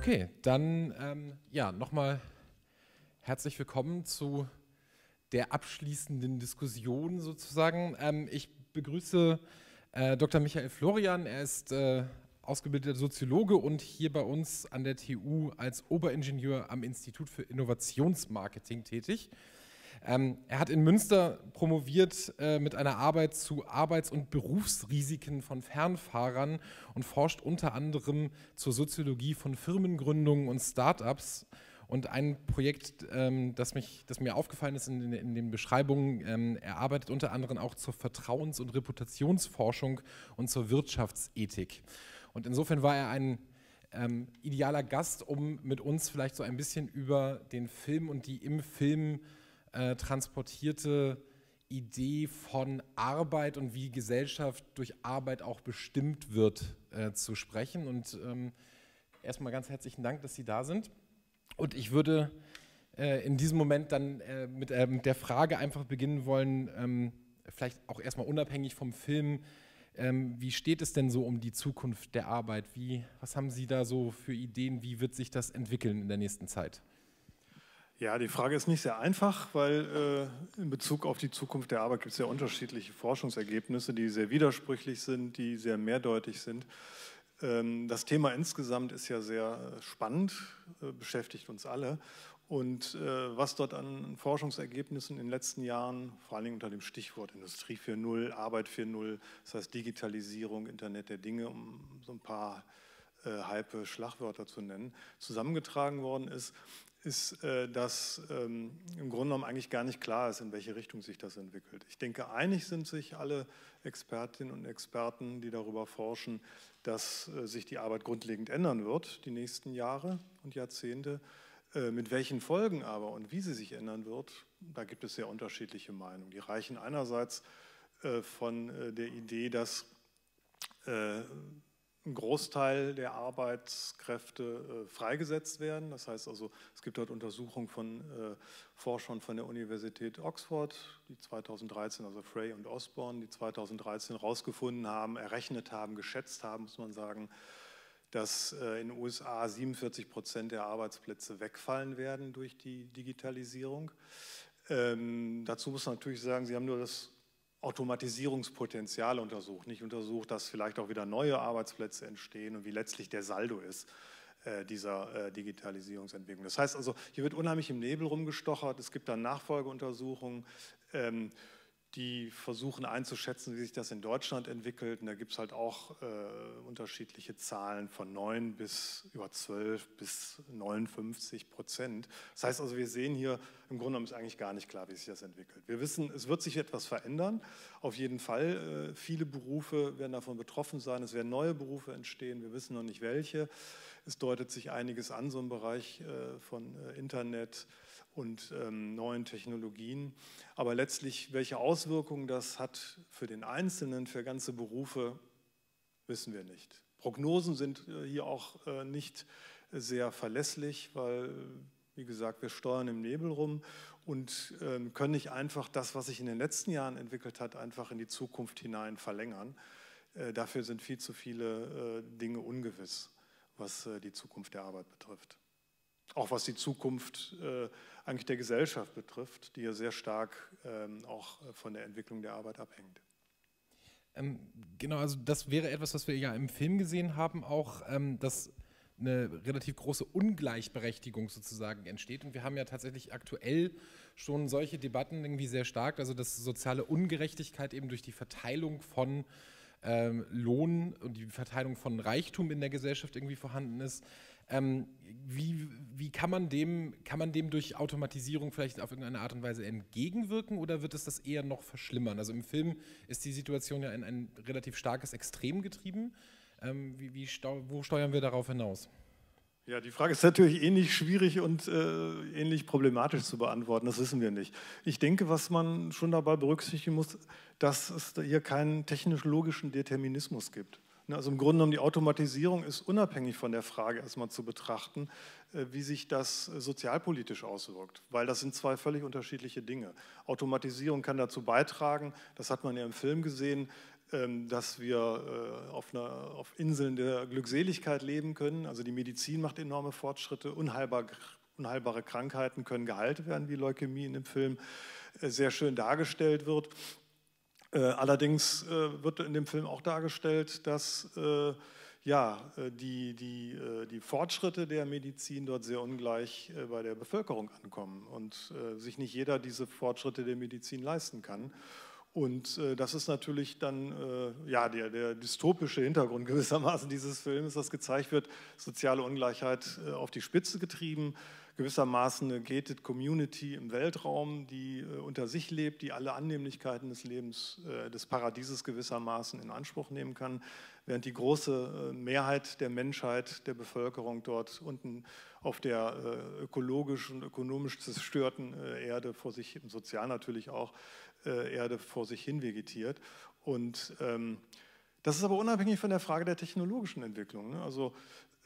Okay, dann ähm, ja, nochmal herzlich willkommen zu der abschließenden Diskussion sozusagen. Ähm, ich begrüße äh, Dr. Michael Florian. Er ist äh, ausgebildeter Soziologe und hier bei uns an der TU als Oberingenieur am Institut für Innovationsmarketing tätig. Ähm, er hat in Münster promoviert äh, mit einer Arbeit zu Arbeits- und Berufsrisiken von Fernfahrern und forscht unter anderem zur Soziologie von Firmengründungen und Startups. Und ein Projekt, ähm, das, mich, das mir aufgefallen ist in, in den Beschreibungen, ähm, er arbeitet unter anderem auch zur Vertrauens- und Reputationsforschung und zur Wirtschaftsethik. Und insofern war er ein ähm, idealer Gast, um mit uns vielleicht so ein bisschen über den Film und die im Film äh, transportierte Idee von Arbeit und wie Gesellschaft durch Arbeit auch bestimmt wird, äh, zu sprechen. Und ähm, erstmal ganz herzlichen Dank, dass Sie da sind. Und ich würde äh, in diesem Moment dann äh, mit, äh, mit, der Frage einfach beginnen wollen, ähm, vielleicht auch erstmal unabhängig vom Film, ähm, wie steht es denn so um die Zukunft der Arbeit? Wie, was haben Sie da so für Ideen? Wie wird sich das entwickeln in der nächsten Zeit? Ja, die Frage ist nicht sehr einfach, weil äh, in Bezug auf die Zukunft der Arbeit gibt es ja unterschiedliche Forschungsergebnisse, die sehr widersprüchlich sind, die sehr mehrdeutig sind. Ähm, das Thema insgesamt ist ja sehr spannend, äh, beschäftigt uns alle. Und äh, was dort an Forschungsergebnissen in den letzten Jahren, vor allem unter dem Stichwort Industrie 4.0, Arbeit 4.0, das heißt Digitalisierung, Internet der Dinge, um so ein paar äh, halbe Schlagwörter zu nennen, zusammengetragen worden ist, ist, äh, dass ähm, im Grunde genommen eigentlich gar nicht klar ist, in welche Richtung sich das entwickelt. Ich denke, einig sind sich alle Expertinnen und Experten, die darüber forschen, dass äh, sich die Arbeit grundlegend ändern wird, die nächsten Jahre und Jahrzehnte. Äh, mit welchen Folgen aber und wie sie sich ändern wird, da gibt es sehr unterschiedliche Meinungen. Die reichen einerseits von der Idee, dass ein Großteil der Arbeitskräfte äh, freigesetzt werden. Das heißt also, es gibt dort Untersuchungen von äh, Forschern von der Universität Oxford, die 2013, also Frey und Osborne, die 2013 herausgefunden haben, errechnet haben, geschätzt haben, muss man sagen, dass äh, in den USA 47 Prozent der Arbeitsplätze wegfallen werden durch die Digitalisierung. Ähm, dazu muss man natürlich sagen, Sie haben nur das Automatisierungspotenzial untersucht, nicht untersucht, dass vielleicht auch wieder neue Arbeitsplätze entstehen und wie letztlich der Saldo ist äh, dieser äh, Digitalisierungsentwicklung. Das heißt also, hier wird unheimlich im Nebel rumgestochert. Es gibt dann Nachfolgeuntersuchungen. Die versuchen einzuschätzen, wie sich das in Deutschland entwickelt. Und da gibt es halt auch äh, unterschiedliche Zahlen von 9 bis über 12 bis 59 Prozent. Das heißt also, wir sehen hier, im Grunde genommen ist eigentlich gar nicht klar, wie sich das entwickelt. Wir wissen, es wird sich etwas verändern. Auf jeden Fall, äh, viele Berufe werden davon betroffen sein. Es werden neue Berufe entstehen. Wir wissen noch nicht welche. Es deutet sich einiges an, so im Bereich äh, von äh, Internet, und ähm, neuen Technologien. Aber letztlich, welche Auswirkungen das hat für den Einzelnen, für ganze Berufe, wissen wir nicht. Prognosen sind äh, hier auch äh, nicht sehr verlässlich, weil, wie gesagt, wir steuern im Nebel rum und äh, können nicht einfach das, was sich in den letzten Jahren entwickelt hat, einfach in die Zukunft hinein verlängern. Äh, dafür sind viel zu viele äh, Dinge ungewiss, was äh, die Zukunft der Arbeit betrifft. Auch was die Zukunft äh, eigentlich der Gesellschaft betrifft, die ja sehr stark ähm, auch äh, von der Entwicklung der Arbeit abhängt. Ähm, genau, also das wäre etwas, was wir ja im Film gesehen haben, auch, ähm, dass eine relativ große Ungleichberechtigung sozusagen entsteht. Und wir haben ja tatsächlich aktuell schon solche Debatten irgendwie sehr stark, also dass soziale Ungerechtigkeit eben durch die Verteilung von ähm, Lohn und die Verteilung von Reichtum in der Gesellschaft irgendwie vorhanden ist. Ähm, wie, wie kann, man dem, kann man dem durch Automatisierung vielleicht auf irgendeine Art und Weise entgegenwirken oder wird es das eher noch verschlimmern? Also im Film ist die Situation ja in ein relativ starkes Extrem getrieben. Ähm, wie, wie steu wo steuern wir darauf hinaus? Ja, die Frage ist natürlich ähnlich schwierig und äh, ähnlich problematisch zu beantworten. Das wissen wir nicht. Ich denke, was man schon dabei berücksichtigen muss, dass es hier keinen technologischen Determinismus gibt. Ne, also im Grunde genommen die Automatisierung ist unabhängig von der Frage erstmal zu betrachten, äh, wie sich das sozialpolitisch auswirkt, weil das sind zwei völlig unterschiedliche Dinge. Automatisierung kann dazu beitragen, das hat man ja im Film gesehen, ähm, dass wir äh, auf, einer, auf Inseln der Glückseligkeit leben können. Also die Medizin macht enorme Fortschritte, unheilbar, unheilbare Krankheiten können geheilt werden, wie Leukämie in dem Film äh, sehr schön dargestellt wird. Äh, allerdings wird in dem Film auch dargestellt, dass ja, die, die, die Fortschritte der Medizin dort sehr ungleich bei der Bevölkerung ankommen und sich nicht jeder diese Fortschritte der Medizin leisten kann. Und äh, das ist natürlich dann äh, ja, der, der, dystopische Hintergrund gewissermaßen dieses Films, dass gezeigt wird, soziale Ungleichheit äh, auf die Spitze getrieben, gewissermaßen eine gated Community im Weltraum, die äh, unter sich lebt, die alle Annehmlichkeiten des Lebens, äh, des Paradieses gewissermaßen in Anspruch nehmen kann, während die große äh, Mehrheit der Menschheit, der Bevölkerung dort unten auf der ökologisch und ökonomisch zerstörten Erde vor sich, sozial natürlich auch, äh, Erde vor sich hin vegetiert. Und ähm, das ist aber unabhängig von der Frage der technologischen Entwicklung. Ne? Also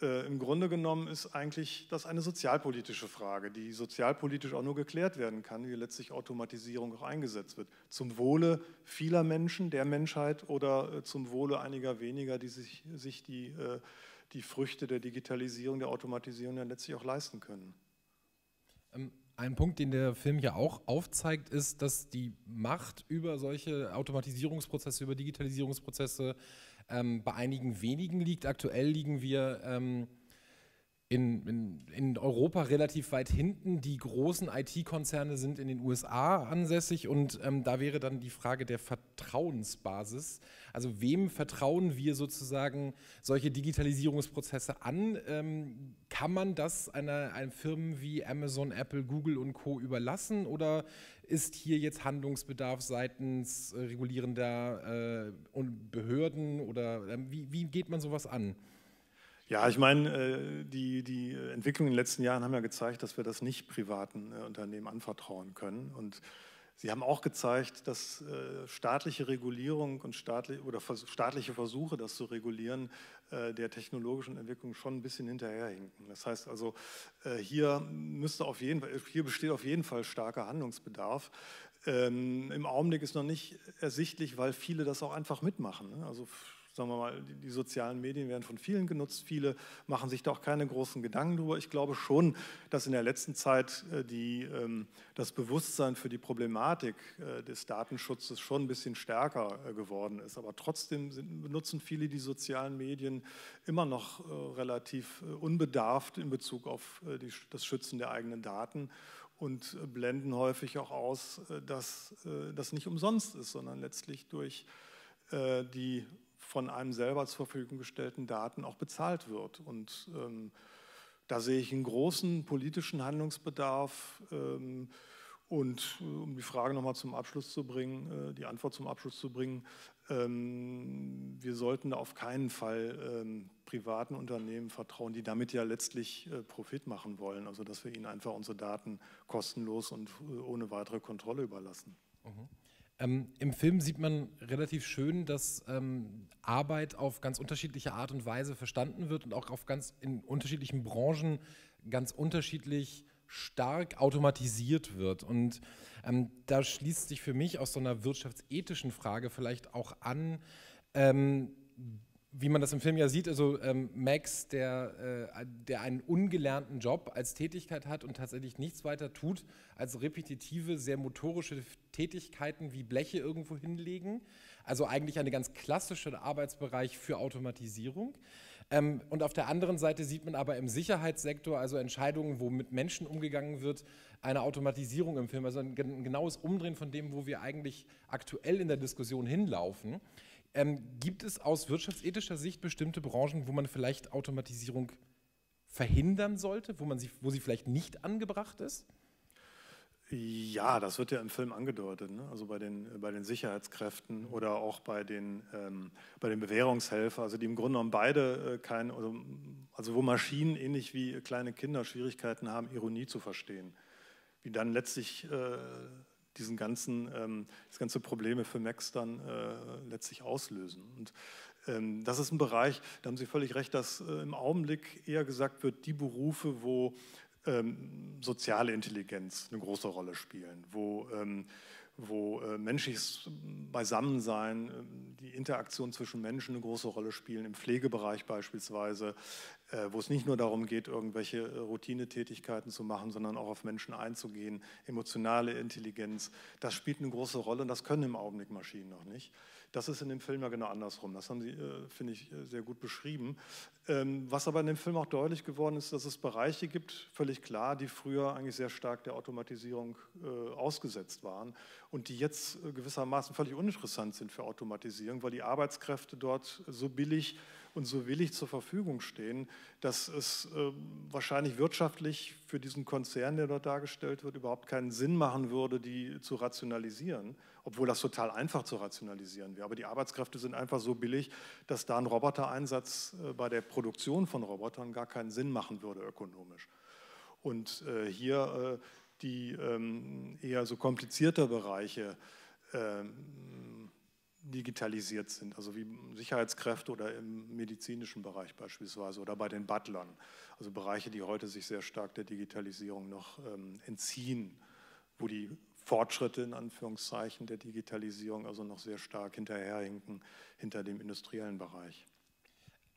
äh, im Grunde genommen ist eigentlich das eine sozialpolitische Frage, die sozialpolitisch auch nur geklärt werden kann, wie letztlich Automatisierung auch eingesetzt wird. Zum Wohle vieler Menschen, der Menschheit oder äh, zum Wohle einiger weniger, die sich, sich die, äh, die Früchte der Digitalisierung, der Automatisierung dann letztlich auch leisten können. Ähm ein Punkt, den der Film ja auch aufzeigt, ist, dass die Macht über solche Automatisierungsprozesse, über Digitalisierungsprozesse ähm, bei einigen wenigen liegt. Aktuell liegen wir ähm, in, in, in, Europa relativ weit hinten. Die großen IT-Konzerne sind in den USA ansässig und ähm, da wäre dann die Frage der Vertrauensbasis. Also wem vertrauen wir sozusagen solche Digitalisierungsprozesse an? Ähm, kann man das einer, einer Firmen wie Amazon, Apple, Google und Co. überlassen oder ist hier jetzt Handlungsbedarf seitens äh, regulierender äh, Behörden oder äh, wie, wie geht man sowas an? Ja, ich meine, äh, die, die Entwicklungen in den letzten Jahren haben ja gezeigt, dass wir das nicht privaten äh, Unternehmen anvertrauen können. Und sie haben auch gezeigt, dass äh, staatliche Regulierung und staatliche, oder staatliche Versuche, das zu regulieren, der technologischen Entwicklung schon ein bisschen hinterherhinken. Das heißt also, hier, müsste auf jeden hier besteht auf jeden Fall starker Handlungsbedarf. Ähm, Im Augenblick ist noch nicht ersichtlich, weil viele das auch einfach mitmachen. Ne? Also sagen wir mal, die, die, sozialen Medien werden von vielen genutzt. Viele machen sich da auch keine großen Gedanken drüber. Ich glaube schon, dass in der letzten Zeit äh, die, ähm, das Bewusstsein für die Problematik äh, des Datenschutzes schon ein bisschen stärker äh, geworden ist. Aber trotzdem sind, benutzen viele die sozialen Medien immer noch relativ unbedarft in Bezug auf die, das Schützen der eigenen Daten und blenden häufig auch aus, dass das nicht umsonst ist, sondern letztlich durch die von einem selber zur Verfügung gestellten Daten auch bezahlt wird. Und ähm, da sehe ich einen großen politischen Handlungsbedarf. Ähm, und äh, um die Frage nochmal zum Abschluss zu bringen, äh, die Antwort zum Abschluss zu bringen, ähm, wir sollten auf keinen Fall ähm, privaten Unternehmen vertrauen, die damit ja letztlich äh, Profit machen wollen. Also dass wir ihnen einfach unsere Daten kostenlos und äh, ohne weitere Kontrolle überlassen. Mhm. Ähm, Im Film sieht man relativ schön, dass ähm, Arbeit auf ganz unterschiedliche Art und Weise verstanden wird und auch auf ganz in unterschiedlichen Branchen ganz unterschiedlich stark automatisiert wird. Und ähm, da schließt sich für mich aus so einer wirtschaftsethischen Frage vielleicht auch an, ähm, wie man das im Film ja sieht, also ähm, Max, der, äh, der einen ungelernten Job als Tätigkeit hat und tatsächlich nichts weiter tut, als repetitive, sehr motorische Tätigkeiten wie Bleche irgendwo hinlegen. Also eigentlich ein ganz klassischer Arbeitsbereich für Automatisierung. Ähm, und auf der anderen Seite sieht man aber im Sicherheitssektor, also Entscheidungen, wo mit Menschen umgegangen wird, eine Automatisierung im Film, also ein genaues Umdrehen von dem, wo wir eigentlich aktuell in der Diskussion hinlaufen. Ähm, gibt es aus wirtschaftsethischer Sicht bestimmte Branchen, wo man vielleicht Automatisierung verhindern sollte, wo, man sie, wo sie vielleicht nicht angebracht ist? Ja, das wird ja im Film angedeutet. Ne? Also bei den, bei den Sicherheitskräften oder auch bei den, ähm, bei den Bewährungshelfern, also die im Grunde genommen beide äh, kein, also, also wo Maschinen ähnlich wie kleine Kinder Schwierigkeiten haben, Ironie zu verstehen. Wie dann letztlich äh, diesen ganzen, ähm, das ganze Probleme für Max dann äh, letztlich auslösen. Und ähm, das ist ein Bereich, da haben Sie völlig recht, dass äh, im Augenblick eher gesagt wird, die Berufe, wo ähm, soziale Intelligenz eine große Rolle spielen, wo, ähm, wo äh, menschliches Beisammensein, äh, die Interaktion zwischen Menschen eine große Rolle spielen, im Pflegebereich beispielsweise, wo es nicht nur darum geht, irgendwelche äh, Routinetätigkeiten zu machen, sondern auch auf Menschen einzugehen, emotionale Intelligenz, das spielt eine große Rolle und das können im Augenblick Maschinen noch nicht. Das ist in dem Film ja genau andersrum. Das haben Sie, äh, finde ich, sehr gut beschrieben. Ähm, was aber in dem Film auch deutlich geworden ist, dass es Bereiche gibt, völlig klar, die früher eigentlich sehr stark der Automatisierung ausgesetzt waren und die jetzt gewissermaßen völlig uninteressant sind für Automatisierung, weil die Arbeitskräfte dort so billig und so willig zur Verfügung stehen, dass es äh, wahrscheinlich wirtschaftlich für diesen Konzern, der dort dargestellt wird, überhaupt keinen Sinn machen würde, die zu rationalisieren, obwohl das total einfach zu rationalisieren wäre. Aber die Arbeitskräfte sind einfach so billig, dass da ein Robotereinsatz äh, bei der Produktion von Robotern gar keinen Sinn machen würde ökonomisch. Und äh, hier äh, die ähm, eher so komplizierte Bereiche, ähm, digitalisiert sind, also wie Sicherheitskräfte oder im medizinischen Bereich beispielsweise oder bei den Butlern, also Bereiche, die heute sich sehr stark der Digitalisierung noch ähm, entziehen, wo die Fortschritte in Anführungszeichen der Digitalisierung also noch sehr stark hinterherhinken hinter dem industriellen Bereich.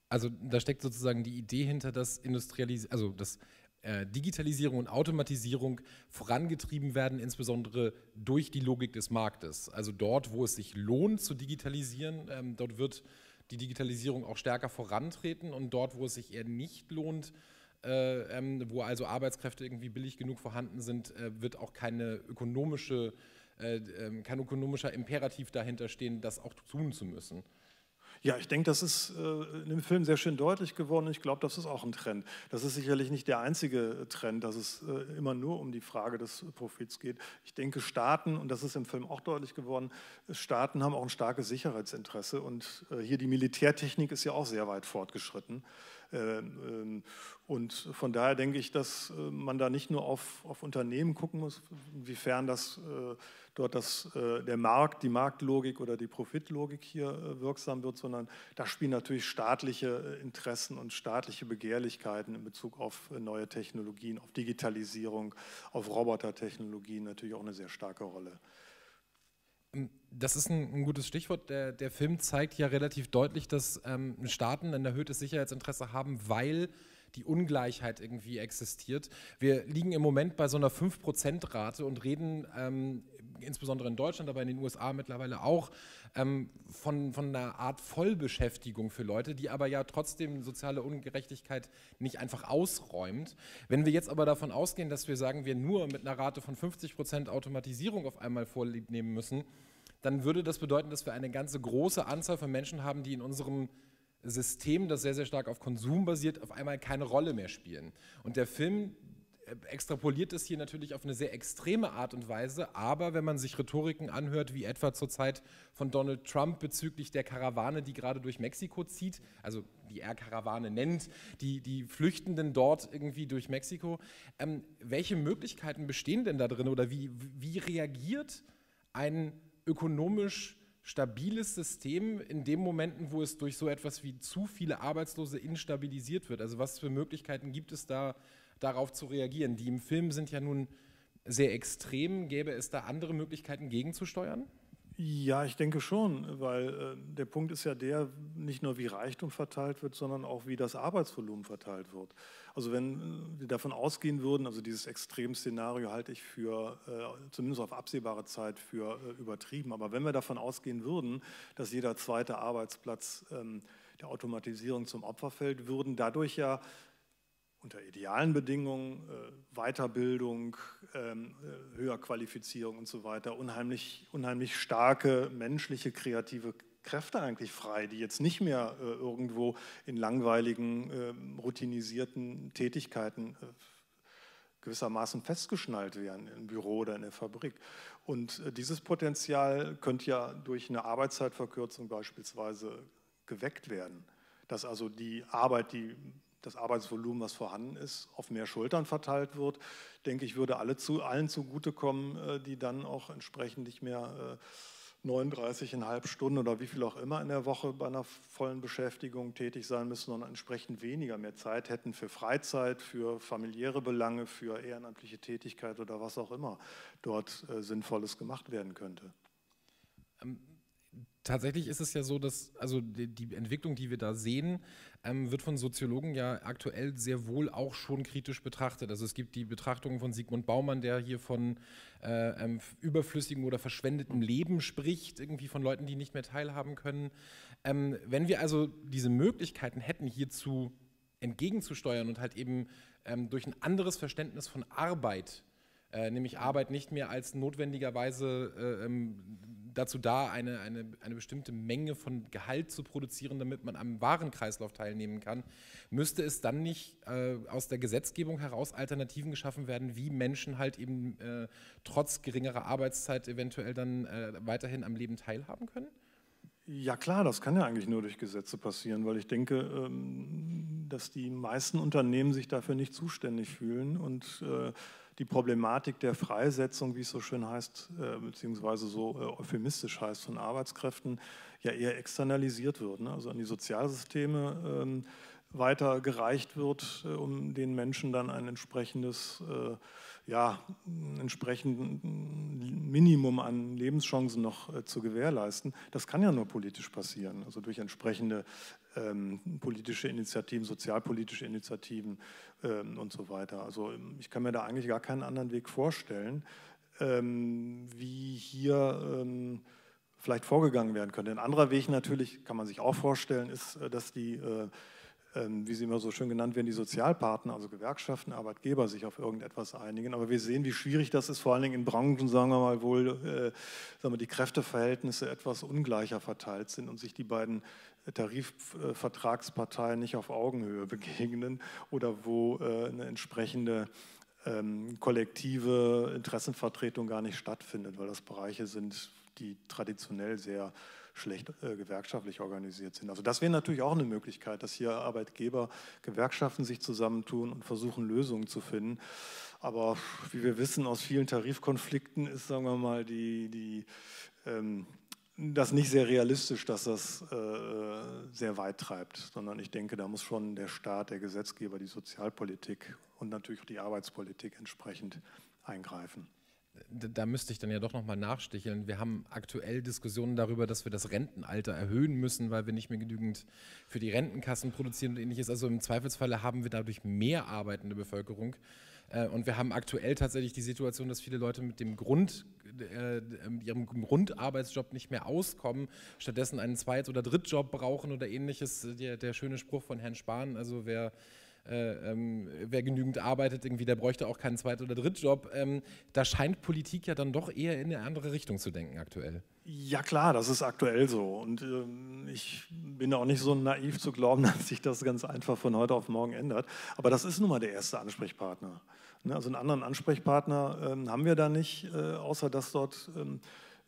Also da steckt sozusagen die Idee hinter, dass Industrialis also das Digitalisierung und Automatisierung vorangetrieben werden, insbesondere durch die Logik des Marktes. Also dort, wo es sich lohnt zu digitalisieren, ähm, dort wird die Digitalisierung auch stärker vorantreten und dort, wo es sich eher nicht lohnt, äh, ähm, wo also Arbeitskräfte irgendwie billig genug vorhanden sind, äh, wird auch keine ökonomische, äh, ähm, kein ökonomischer Imperativ dahinter stehen, das auch tun zu müssen. Ja, ich denke, das ist äh, in dem Film sehr schön deutlich geworden. Ich glaube, das ist auch ein Trend. Das ist sicherlich nicht der einzige Trend, dass es äh, immer nur um die Frage des Profits geht. Ich denke, Staaten, und das ist im Film auch deutlich geworden, Staaten haben auch ein starkes Sicherheitsinteresse. Und äh, hier die Militärtechnik ist ja auch sehr weit fortgeschritten. Ähm, und von daher denke ich, dass man da nicht nur auf, auf Unternehmen gucken muss, inwiefern das dort das, äh, der Markt, die Marktlogik oder die Profitlogik hier äh, wirksam wird, sondern da spielen natürlich staatliche äh, Interessen und staatliche Begehrlichkeiten in Bezug auf neue Technologien, auf Digitalisierung, auf Robotertechnologien natürlich auch eine sehr starke Rolle. Ähm, das ist ein, ein gutes Stichwort. Der, der, Film zeigt ja relativ deutlich, dass ähm, Staaten ein erhöhtes Sicherheitsinteresse haben, weil die Ungleichheit irgendwie existiert. Wir liegen im Moment bei so einer 5%-Rate und reden ähm, insbesondere in Deutschland, aber in den USA mittlerweile auch, ähm, von, von einer Art Vollbeschäftigung für Leute, die aber ja trotzdem soziale Ungerechtigkeit nicht einfach ausräumt. Wenn wir jetzt aber davon ausgehen, dass wir sagen, wir nur mit einer Rate von 50 Prozent Automatisierung auf einmal vorlieb nehmen müssen, dann würde das bedeuten, dass wir eine ganze große Anzahl von Menschen haben, die in unserem System, das sehr, sehr stark auf Konsum basiert, auf einmal keine Rolle mehr spielen. Und der Film extrapoliert es hier natürlich auf eine sehr extreme Art und Weise, aber wenn man sich Rhetoriken anhört, wie etwa zur Zeit von Donald Trump bezüglich der Karawane, die gerade durch Mexiko zieht, also die er Karawane nennt, die, die Flüchtenden dort irgendwie durch Mexiko, ähm, welche Möglichkeiten bestehen denn da drin oder wie, wie reagiert ein ökonomisch stabiles System in den Momenten, wo es durch so etwas wie zu viele Arbeitslose instabilisiert wird? Also was für Möglichkeiten gibt es da, darauf zu reagieren? Die im Film sind ja nun sehr extrem. Gäbe es da andere Möglichkeiten gegenzusteuern? Ja, ich denke schon, weil äh, der Punkt ist ja der, nicht nur wie Reichtum verteilt wird, sondern auch wie das Arbeitsvolumen verteilt wird. Also wenn äh, wir davon ausgehen würden, also dieses Extremszenario halte ich für, äh, zumindest auf absehbare Zeit, für äh, übertrieben, aber wenn wir davon ausgehen würden, dass jeder zweite Arbeitsplatz ähm, der Automatisierung zum Opfer fällt, würden dadurch ja unter idealen Bedingungen, äh, Weiterbildung, ähm, äh, Höherqualifizierung und so weiter, unheimlich, unheimlich starke menschliche, kreative Kräfte eigentlich frei, die jetzt nicht mehr äh, irgendwo in langweiligen, ähm, routinisierten Tätigkeiten gewissermaßen festgeschnallt werden, im Büro oder in der Fabrik. Und dieses Potenzial könnte ja durch eine Arbeitszeitverkürzung beispielsweise geweckt werden, dass also die Arbeit, die das Arbeitsvolumen, was vorhanden ist, auf mehr Schultern verteilt wird, denke ich, würde alle zu, allen zugutekommen, äh, die dann auch entsprechend nicht mehr äh, 39,5 Stunden oder wie viel auch immer in der Woche bei einer vollen Beschäftigung tätig sein müssen, sondern entsprechend weniger mehr Zeit hätten für Freizeit, für familiäre Belange, für ehrenamtliche Tätigkeit oder was auch immer dort äh, Sinnvolles gemacht werden könnte. Ähm, tatsächlich ist es ja so, dass also die, die Entwicklung, die wir da sehen, ähm, wird von Soziologen ja aktuell sehr wohl auch schon kritisch betrachtet. Also es gibt die Betrachtungen von Sigmund Baumann, der hier von äh, ähm, überflüssigem oder verschwendetem Leben spricht, irgendwie von Leuten, die nicht mehr teilhaben können. Ähm, wenn wir also diese Möglichkeiten hätten, hierzu entgegenzusteuern und halt eben ähm, durch ein anderes Verständnis von Arbeit äh, nämlich Arbeit nicht mehr als notwendigerweise äh, ähm, dazu da, eine, eine, eine bestimmte Menge von Gehalt zu produzieren, damit man am Warenkreislauf teilnehmen kann, müsste es dann nicht äh, aus der Gesetzgebung heraus Alternativen geschaffen werden, wie Menschen halt eben äh, trotz geringerer Arbeitszeit eventuell dann äh, weiterhin am Leben teilhaben können? Ja klar, das kann ja eigentlich nur durch Gesetze passieren, weil ich denke, ähm, dass die meisten Unternehmen sich dafür nicht zuständig fühlen und äh, die Problematik der Freisetzung, wie es so schön heißt, äh, beziehungsweise so äh, euphemistisch heißt, von Arbeitskräften ja eher externalisiert wird, ne? also an die Sozialsysteme ähm, weitergereicht wird, äh, um den Menschen dann ein entsprechendes ja, ein entsprechendes Minimum an Lebenschancen noch äh, zu gewährleisten. Das kann ja nur politisch passieren, also durch entsprechende ähm, politische Initiativen, sozialpolitische Initiativen ähm, und so weiter. Also ähm, ich kann mir da eigentlich gar keinen anderen Weg vorstellen, ähm, wie hier ähm, vielleicht vorgegangen werden könnte. Ein anderer Weg natürlich, kann man sich auch vorstellen, ist, äh, dass die äh, wie sie immer so schön genannt werden, die Sozialpartner, also Gewerkschaften, Arbeitgeber, sich auf irgendetwas einigen. Aber wir sehen, wie schwierig das ist, vor allen Dingen in Branchen, sagen wir mal, wohl äh, sagen wir, die Kräfteverhältnisse etwas ungleicher verteilt sind und sich die beiden Tarifvertragsparteien nicht auf Augenhöhe begegnen oder wo äh, eine entsprechende ähm, kollektive Interessenvertretung gar nicht stattfindet, weil das Bereiche sind, die traditionell sehr schlecht äh, gewerkschaftlich organisiert sind. Also das wäre natürlich auch eine Möglichkeit, dass hier Arbeitgeber, Gewerkschaften sich zusammentun und versuchen, Lösungen zu finden. Aber wie wir wissen aus vielen Tarifkonflikten ist, sagen wir mal, die, die, ähm, das nicht sehr realistisch, dass das äh, sehr weit treibt, sondern ich denke, da muss schon der Staat, der Gesetzgeber, die Sozialpolitik und natürlich auch die Arbeitspolitik entsprechend eingreifen da müsste ich dann ja doch nochmal nachsticheln. Wir haben aktuell Diskussionen darüber, dass wir das Rentenalter erhöhen müssen, weil wir nicht mehr genügend für die Rentenkassen produzieren und ähnliches. Also im Zweifelsfalle haben wir dadurch mehr arbeitende Bevölkerung. Äh, und wir haben aktuell tatsächlich die Situation, dass viele Leute mit dem Grund, äh, ihrem Grundarbeitsjob nicht mehr auskommen, stattdessen einen Zweit- oder Drittjob brauchen oder ähnliches. Der, der schöne Spruch von Herrn Spahn, also wer äh, ähm, wer genügend arbeitet, irgendwie, der bräuchte auch keinen Zweit- oder Drittjob. Ähm, da scheint Politik ja dann doch eher in eine andere Richtung zu denken aktuell. Ja klar, das ist aktuell so. Und ähm, ich bin auch nicht so naiv zu glauben, dass sich das ganz einfach von heute auf morgen ändert. Aber das ist nun mal der erste Ansprechpartner. Ne? Also einen anderen Ansprechpartner ähm, haben wir da nicht, äh, außer dass dort ähm,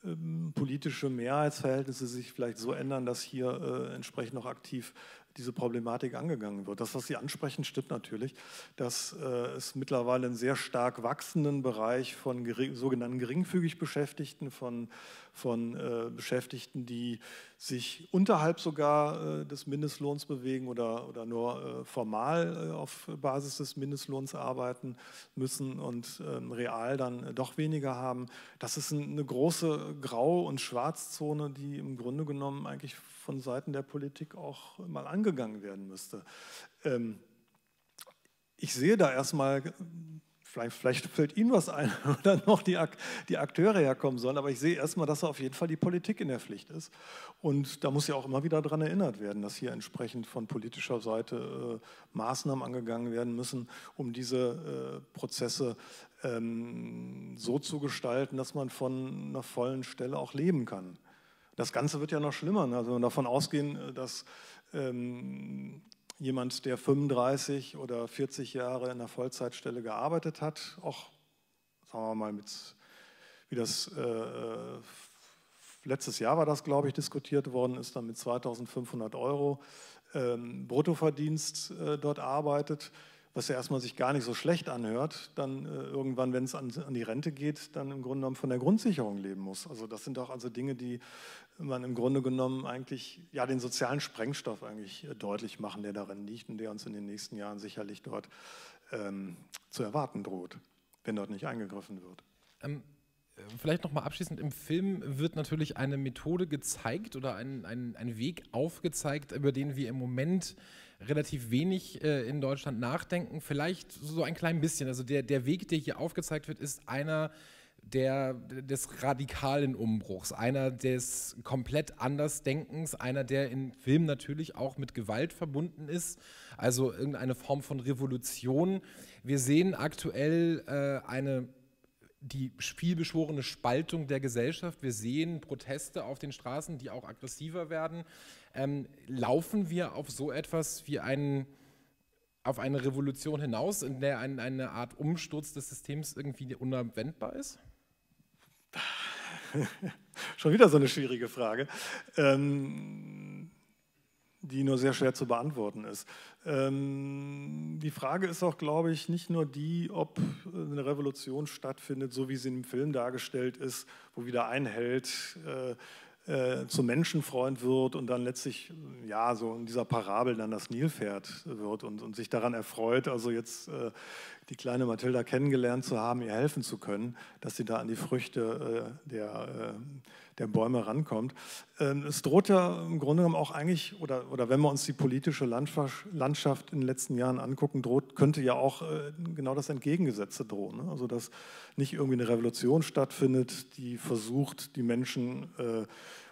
ähm politische Mehrheitsverhältnisse sich vielleicht so ändern, dass hier äh, entsprechend noch aktiv diese Problematik angegangen wird. Das, was Sie ansprechen, stimmt natürlich, dass äh, es mittlerweile einen sehr stark wachsenden Bereich von gering, sogenannten geringfügig Beschäftigten, von, von äh, Beschäftigten, die sich unterhalb sogar äh, des Mindestlohns bewegen oder, oder nur äh, formal äh, auf Basis des Mindestlohns arbeiten müssen und ähm, real dann doch weniger haben. Das ist eine große Grau- und Schwarzzone, die im Grunde genommen eigentlich von Seiten der Politik auch mal angegangen werden müsste. Ähm, ich sehe da erstmal, vielleicht, vielleicht fällt Ihnen was ein oder noch die, die Akteure herkommen sollen, aber ich sehe erstmal, dass auf jeden Fall die Politik in der Pflicht ist. Und da muss ja auch immer wieder daran erinnert werden, dass hier entsprechend von politischer Seite äh, Maßnahmen angegangen werden müssen, um diese äh, Prozesse ähm, so zu gestalten, dass man von einer vollen Stelle auch leben kann. Das Ganze wird ja noch schlimmer. Ne? Also davon ausgehen, äh, dass ähm, jemand, der 35 oder 40 Jahre in einer Vollzeitstelle gearbeitet hat, auch, sagen wir mal, mit, wie das äh, letztes Jahr war das, glaube ich, diskutiert worden ist, dann mit 2500 Euro ähm, Bruttoverdienst äh, dort arbeitet was ja erstmal sich gar nicht so schlecht anhört, dann äh, irgendwann, wenn es an, an, die Rente geht, dann im Grunde genommen von der Grundsicherung leben muss. Also das sind auch also Dinge, die man im Grunde genommen eigentlich ja den sozialen Sprengstoff eigentlich äh, deutlich machen, der darin liegt und der uns in den nächsten Jahren sicherlich dort ähm, zu erwarten droht, wenn dort nicht eingegriffen wird. Ähm vielleicht nochmal abschließend, im Film wird natürlich eine Methode gezeigt oder ein, ein, ein Weg aufgezeigt, über den wir im Moment relativ wenig äh, in Deutschland nachdenken. Vielleicht so ein klein bisschen. Also der, der Weg, der hier aufgezeigt wird, ist einer der, des radikalen Umbruchs, einer des komplett Andersdenkens, einer, der in Filmen natürlich auch mit Gewalt verbunden ist, also irgendeine Form von Revolution. Wir sehen aktuell äh, eine die vielbeschworene Spaltung der Gesellschaft. Wir sehen Proteste auf den Straßen, die auch aggressiver werden. Ähm, laufen wir auf so etwas wie einen, auf eine Revolution hinaus, in der ein, eine Art Umsturz des Systems irgendwie unabwendbar ist? Schon wieder so eine schwierige Frage, ähm, die nur sehr schwer zu beantworten ist. Ähm, die Frage ist auch, glaube ich, nicht nur die, ob eine Revolution stattfindet, so wie sie im Film dargestellt ist, wo wieder ein Held äh, äh, zum Menschenfreund wird und dann letztlich, ja, so in dieser Parabel dann das Nilpferd wird und, und sich daran erfreut, also jetzt äh, die kleine Mathilda kennengelernt zu haben, ihr helfen zu können, dass sie da an die Früchte äh, der, äh, der Bäume rankommt. Ähm, es droht ja im Grunde genommen auch eigentlich, oder, oder wenn wir uns die politische Landschaft in den letzten Jahren angucken, droht, könnte ja auch äh, genau das Entgegengesetzte drohen. Ne? Also dass nicht irgendwie eine Revolution stattfindet, die versucht, die Menschen äh,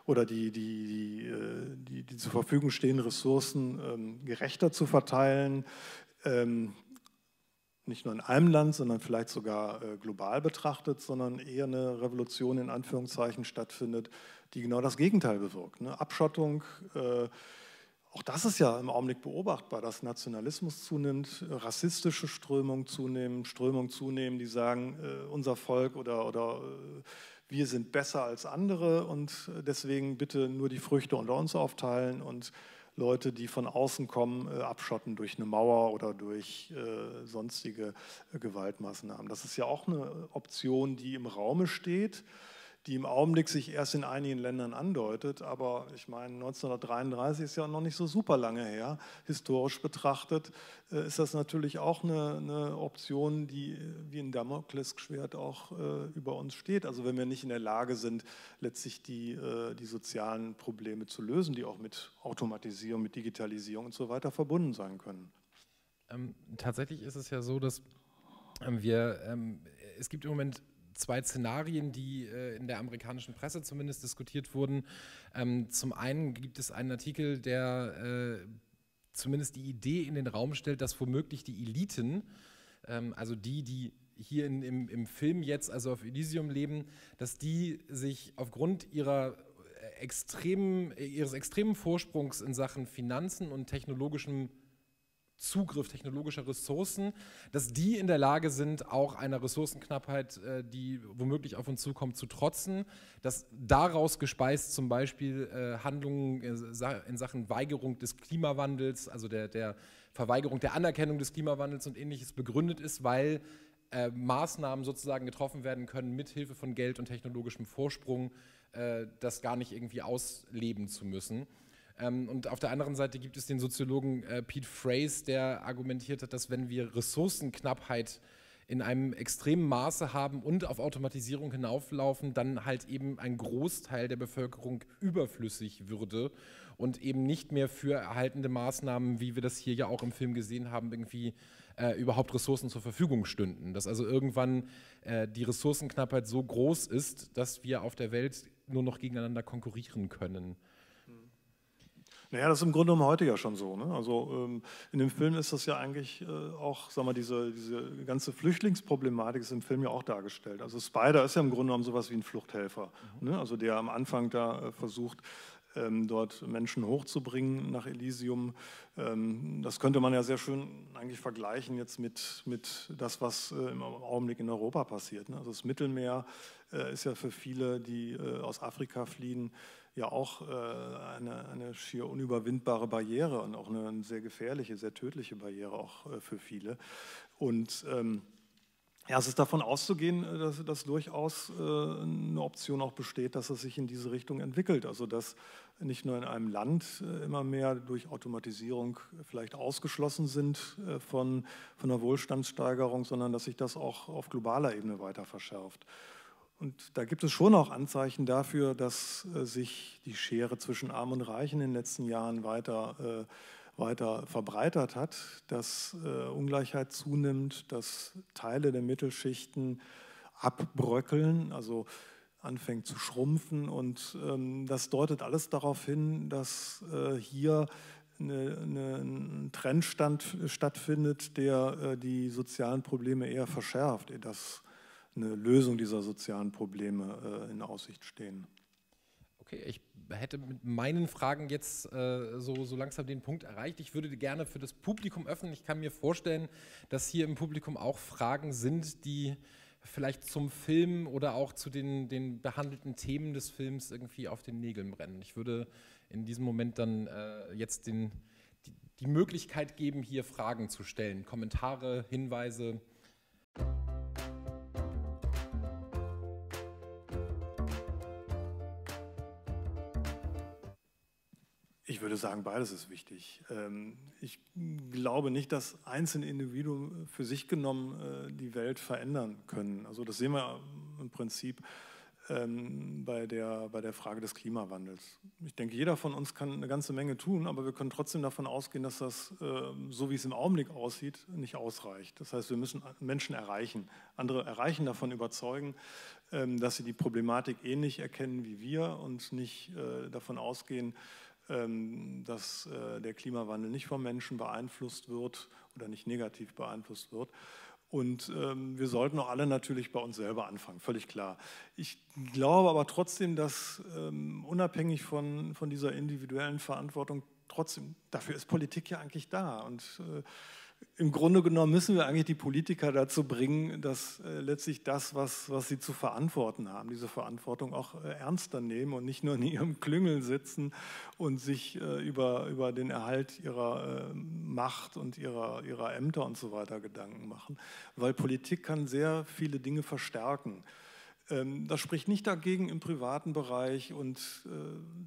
oder die, die, die, äh, die, die zur Verfügung stehenden Ressourcen ähm, gerechter zu verteilen, ähm, nicht nur in einem Land, sondern vielleicht sogar äh, global betrachtet, sondern eher eine Revolution in Anführungszeichen stattfindet, die genau das Gegenteil bewirkt. Ne? Abschottung, äh, auch das ist ja im Augenblick beobachtbar, dass Nationalismus zunimmt, rassistische Strömungen zunehmen, Strömungen zunehmen, die sagen, äh, unser Volk oder, oder wir sind besser als andere und deswegen bitte nur die Früchte unter uns aufteilen und Leute, die von außen kommen, äh, abschotten durch eine Mauer oder durch äh, sonstige äh, Gewaltmaßnahmen. Das ist ja auch eine Option, die im Raume steht die im Augenblick sich erst in einigen Ländern andeutet. Aber ich meine, 1933 ist ja noch nicht so super lange her. Historisch betrachtet äh, ist das natürlich auch eine, eine, Option, die wie ein Damoklesschwert auch äh, über uns steht. Also wenn wir nicht in der Lage sind, letztlich die, äh, die sozialen Probleme zu lösen, die auch mit Automatisierung, mit Digitalisierung und so weiter verbunden sein können. Ähm, tatsächlich ist es ja so, dass ähm, wir, ähm, es gibt im Moment zwei Szenarien, die äh, in der amerikanischen Presse zumindest diskutiert wurden. Ähm, zum einen gibt es einen Artikel, der äh, zumindest die Idee in den Raum stellt, dass womöglich die Eliten, ähm, also die, die hier in, im, im Film jetzt, also auf Elysium leben, dass die sich aufgrund ihrer äh, extremen, ihres extremen Vorsprungs in Sachen Finanzen und technologischem Zugriff technologischer Ressourcen, dass die in der Lage sind, auch einer Ressourcenknappheit, äh, die womöglich auf uns zukommt, zu trotzen, dass daraus gespeist zum Beispiel äh, Handlungen in Sachen Weigerung des Klimawandels, also der, der Verweigerung der Anerkennung des Klimawandels und ähnliches begründet ist, weil äh, Maßnahmen sozusagen getroffen werden können, mithilfe von Geld und technologischem Vorsprung, das gar nicht irgendwie ausleben zu müssen. Ähm, und auf der anderen Seite gibt es den Soziologen äh, Pete Phrase, der argumentiert hat, dass wenn wir Ressourcenknappheit in einem extremen Maße haben und auf Automatisierung hinauflaufen, dann halt eben ein Großteil der Bevölkerung überflüssig würde und eben nicht mehr für erhaltende Maßnahmen, wie wir das hier ja auch im Film gesehen haben, irgendwie äh, überhaupt Ressourcen zur Verfügung stünden. Dass also irgendwann äh, die Ressourcenknappheit so groß ist, dass wir auf der Welt nur noch gegeneinander konkurrieren können. Naja, das ist im Grunde genommen heute ja schon so. Ne? Also ähm, in dem Film ist das ja eigentlich äh, auch, sag mal, diese, diese ganze Flüchtlingsproblematik ist im Film ja auch dargestellt. Also Spider ist ja im Grunde genommen sowas wie ein Fluchthelfer, mhm. ne? also der am Anfang da äh, versucht, ähm, dort Menschen hochzubringen nach Elysium. Ähm, das könnte man ja sehr schön eigentlich vergleichen jetzt mit, mit das, was äh, im Augenblick in Europa passiert. Ne? Also das Mittelmeer äh, ist ja für viele, die äh, aus Afrika fliehen, ja auch eine, eine schier unüberwindbare Barriere und auch eine sehr gefährliche, sehr tödliche Barriere auch für viele. Und ähm, ja, es ist davon auszugehen, äh, dass, dass durchaus äh, eine Option auch besteht, dass es sich in diese Richtung entwickelt. Also dass nicht nur in einem Land äh, immer mehr durch Automatisierung vielleicht ausgeschlossen sind von, von einer Wohlstandssteigerung, sondern dass sich das auch auf globaler Ebene weiter verschärft. Und da gibt es schon auch Anzeichen dafür, dass sich die Schere zwischen Arm und Reich in den letzten Jahren weiter äh, weiter verbreitert hat, dass äh, Ungleichheit zunimmt, dass Teile der Mittelschichten abbröckeln, also anfängt zu schrumpfen. Und ähm, das deutet alles darauf hin, dass äh, hier ein Trendstand stattfindet, der äh, die sozialen Probleme eher verschärft, dass eine Lösung dieser sozialen Probleme äh, in Aussicht stehen. Okay, ich hätte mit meinen Fragen jetzt äh, so, so langsam den Punkt erreicht. Ich würde gerne für das Publikum öffnen. Ich kann mir vorstellen, dass hier im Publikum auch Fragen sind, die vielleicht zum Film oder auch zu den, den behandelten Themen des Films irgendwie auf den Nägeln brennen. Ich würde in diesem Moment dann äh, jetzt den, die, die Möglichkeit geben, hier Fragen zu stellen, Kommentare, Hinweise. Ich würde sagen, beides ist wichtig. Ähm, ich glaube nicht, dass einzelne Individuen für sich genommen äh, die Welt verändern können. Also das sehen wir im Prinzip ähm, bei der, bei der Frage des Klimawandels. Ich denke, jeder von uns kann eine ganze Menge tun, aber wir können trotzdem davon ausgehen, dass das, ähm, so wie es im Augenblick aussieht, nicht ausreicht. Das heißt, wir müssen Menschen erreichen, andere erreichen, davon überzeugen, dass sie die Problematik ähnlich erkennen wie wir und nicht äh, davon ausgehen, dass äh, der Klimawandel nicht vom Menschen beeinflusst wird oder nicht negativ beeinflusst wird. Und ähm, wir sollten auch alle natürlich bei uns selber anfangen, völlig klar. Ich glaube aber trotzdem, dass ähm, unabhängig von, von dieser individuellen Verantwortung, trotzdem, dafür ist Politik ja eigentlich da. Und äh, im Grunde genommen müssen wir eigentlich die Politiker dazu bringen, dass äh, letztlich das, was, was sie zu verantworten haben, diese Verantwortung auch äh, ernster nehmen und nicht nur in ihrem Klüngel sitzen und sich äh, über, über den Erhalt ihrer äh, Macht und ihrer, ihrer Ämter und so weiter Gedanken machen. Weil Politik kann sehr viele Dinge verstärken. Ähm, das spricht nicht dagegen, im privaten Bereich und äh,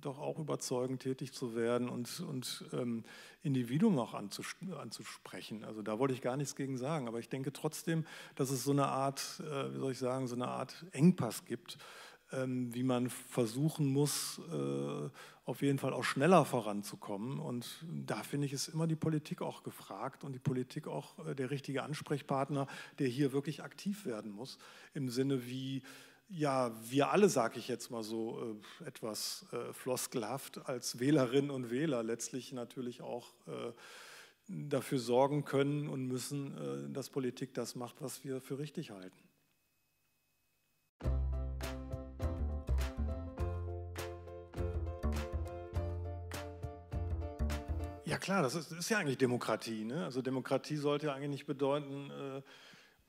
doch auch überzeugend tätig zu werden und, und ähm, Individuum auch anzusprechen. Also da wollte ich gar nichts gegen sagen. Aber ich denke trotzdem, dass es so eine Art, äh, wie soll ich sagen, so eine Art Engpass gibt, ähm, wie man versuchen muss, äh, auf jeden Fall auch schneller voranzukommen. Und da finde ich, ist immer die Politik auch gefragt und die Politik auch äh, der richtige Ansprechpartner, der hier wirklich aktiv werden muss, im Sinne wie ja, wir alle, sage ich jetzt mal so äh, etwas äh, floskelhaft, als Wählerinnen und Wähler letztlich natürlich auch äh, dafür sorgen können und müssen, äh, dass Politik das macht, was wir für richtig halten. Ja klar, das ist, ist ja eigentlich Demokratie. Ne? Also Demokratie sollte ja eigentlich nicht bedeuten, äh,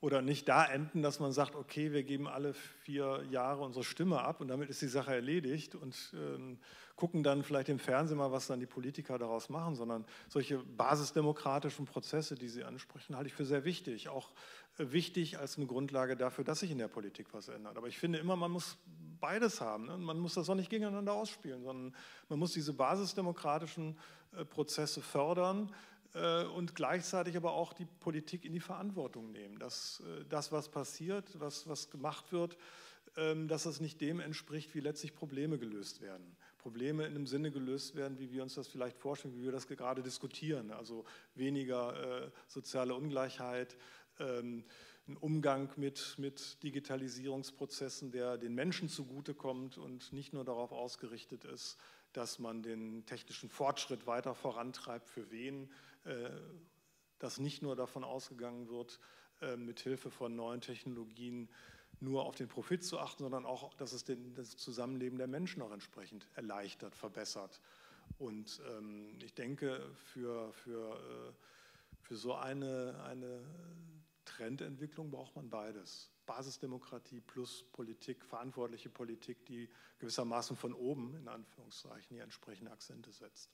oder nicht da enden, dass man sagt, okay, wir geben alle vier Jahre unsere Stimme ab und damit ist die Sache erledigt und ähm, gucken dann vielleicht im Fernsehen mal, was dann die Politiker daraus machen, sondern solche basisdemokratischen Prozesse, die Sie ansprechen, halte ich für sehr wichtig. Auch äh, wichtig als eine Grundlage dafür, dass sich in der Politik was ändert. Aber ich finde immer, man muss beides haben. Ne? Man muss das auch nicht gegeneinander ausspielen, sondern man muss diese basisdemokratischen äh, Prozesse fördern und gleichzeitig aber auch die Politik in die Verantwortung nehmen, dass äh, das, was passiert, was, was gemacht wird, ähm, dass es nicht dem entspricht, wie letztlich Probleme gelöst werden. Probleme in dem Sinne gelöst werden, wie wir uns das vielleicht vorstellen, wie wir das gerade diskutieren. Also weniger äh, soziale Ungleichheit, ähm, ein Umgang mit, mit Digitalisierungsprozessen, der den Menschen zugutekommt und nicht nur darauf ausgerichtet ist, dass man den technischen Fortschritt weiter vorantreibt, für wen, äh, dass nicht nur davon ausgegangen wird, äh, mit Hilfe von neuen Technologien nur auf den Profit zu achten, sondern auch, dass es den, das Zusammenleben der Menschen auch entsprechend erleichtert, verbessert. Und ähm, ich denke, für, für, äh, für so eine, eine Trendentwicklung braucht man beides. Basisdemokratie plus Politik, verantwortliche Politik, die gewissermaßen von oben, in Anführungszeichen, hier entsprechende Akzente setzt.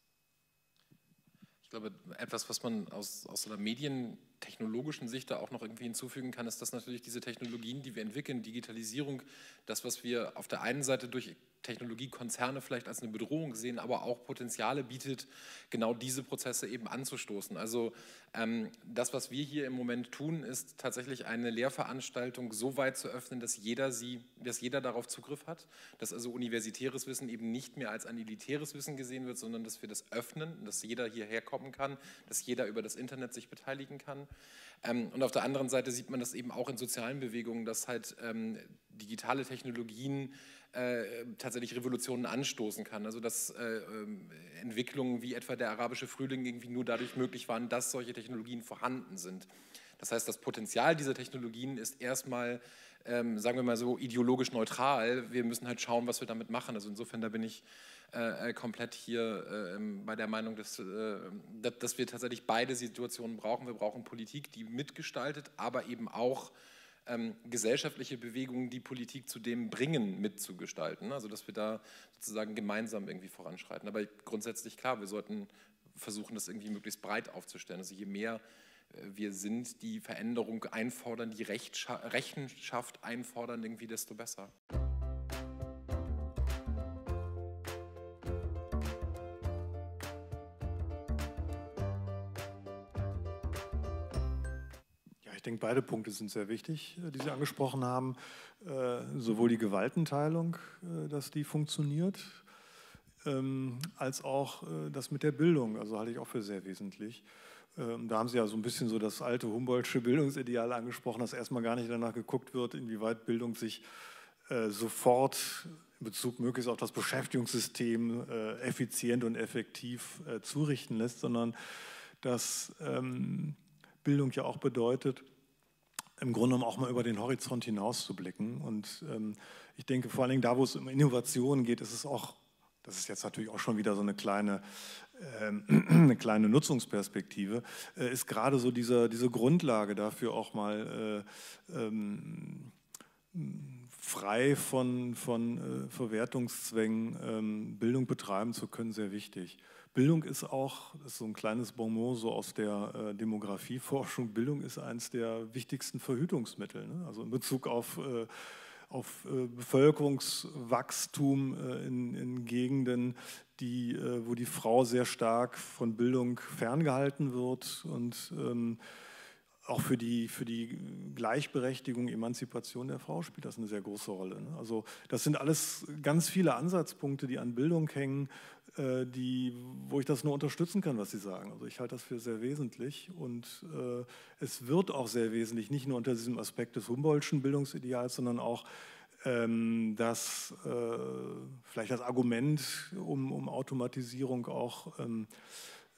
Ich glaube, etwas, was man aus, aus einer medientechnologischen Sicht da auch noch irgendwie hinzufügen kann, ist, dass natürlich diese Technologien, die wir entwickeln, Digitalisierung, das, was wir auf der einen Seite durch Technologiekonzerne vielleicht als eine Bedrohung sehen, aber auch Potenziale bietet, genau diese Prozesse eben anzustoßen. Also ähm, das, was wir hier im Moment tun, ist tatsächlich eine Lehrveranstaltung so weit zu öffnen, dass jeder sie, dass jeder darauf Zugriff hat, dass also universitäres Wissen eben nicht mehr als ein elitäres Wissen gesehen wird, sondern dass wir das öffnen, dass jeder hierher kommen kann, dass jeder über das Internet sich beteiligen kann. Ähm, und auf der anderen Seite sieht man das eben auch in sozialen Bewegungen, dass halt ähm, digitale Technologien äh, tatsächlich Revolutionen anstoßen kann. Also dass äh, ähm, Entwicklungen wie etwa der arabische Frühling irgendwie nur dadurch möglich waren, dass solche Technologien vorhanden sind. Das heißt, das Potenzial dieser Technologien ist erstmal, ähm, sagen wir mal so, ideologisch neutral. Wir müssen halt schauen, was wir damit machen. Also insofern, da bin ich äh, äh komplett hier äh, bei der Meinung, dass, äh, dass wir tatsächlich beide Situationen brauchen. Wir brauchen Politik, die mitgestaltet, aber eben auch ähm, gesellschaftliche Bewegungen die Politik zu dem bringen, mitzugestalten. Also dass wir da sozusagen gemeinsam irgendwie voranschreiten. Aber grundsätzlich klar, wir sollten versuchen, das irgendwie möglichst breit aufzustellen. Also je mehr äh, wir sind, die Veränderung einfordern, die Rechenschaft einfordern, irgendwie desto besser. Beide Punkte sind sehr wichtig, äh, die Sie angesprochen haben. Äh, sowohl die Gewaltenteilung, äh, dass die funktioniert, ähm, als auch das mit der Bildung. Also halte ich auch für sehr wesentlich. Ähm, da haben Sie ja so ein bisschen so das alte Humboldtsche Bildungsideal angesprochen, dass erstmal gar nicht danach geguckt wird, inwieweit Bildung sich sofort in Bezug möglichst auf das Beschäftigungssystem effizient und effektiv zurichten lässt, sondern dass ähm, Bildung ja auch bedeutet, im Grunde genommen auch mal über den Horizont hinaus zu blicken. Und ähm, ich denke, vor allen Dingen da, wo es um Innovationen geht, ist es auch, das ist jetzt natürlich auch schon wieder so eine kleine, ähm, eine kleine Nutzungsperspektive, äh, ist gerade so diese, diese Grundlage dafür auch mal äh, ähm, frei von, von äh, Verwertungszwängen ähm, Bildung betreiben zu können, sehr wichtig. Bildung ist auch, das ist so ein kleines Bonmot so aus der äh, Demografieforschung, Bildung ist eines der wichtigsten Verhütungsmittel. Ne? Also in Bezug auf, äh, auf äh, Bevölkerungswachstum äh, in, in, Gegenden, die, äh, wo die Frau sehr stark von Bildung ferngehalten wird und ähm, auch für die, für die Gleichberechtigung, Emanzipation der Frau spielt das eine sehr große Rolle. Ne? Also das sind alles ganz viele Ansatzpunkte, die an Bildung hängen äh, die, wo ich das nur unterstützen kann, was Sie sagen. Also ich halte das für sehr wesentlich und äh, es wird auch sehr wesentlich, nicht nur unter diesem Aspekt des Humboldtschen Bildungsideals, sondern auch ähm, das, äh, vielleicht das Argument um, um Automatisierung auch ähm,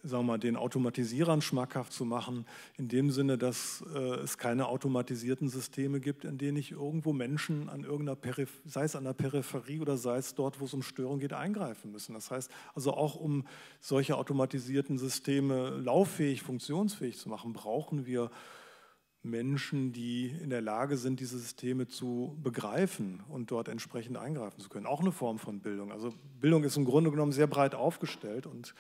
sagen mal, den Automatisierern schmackhaft zu machen, in dem Sinne, dass äh, es keine automatisierten Systeme gibt, in denen nicht irgendwo Menschen an irgendeiner Periph sei es an der Peripherie oder sei es dort, wo es um Störung geht, eingreifen müssen. Das heißt also auch, um solche automatisierten Systeme lauffähig, funktionsfähig zu machen, brauchen wir Menschen, die in der Lage sind, diese Systeme zu begreifen und dort entsprechend eingreifen zu können. Auch eine Form von Bildung. Also Bildung ist im Grunde genommen sehr breit aufgestellt und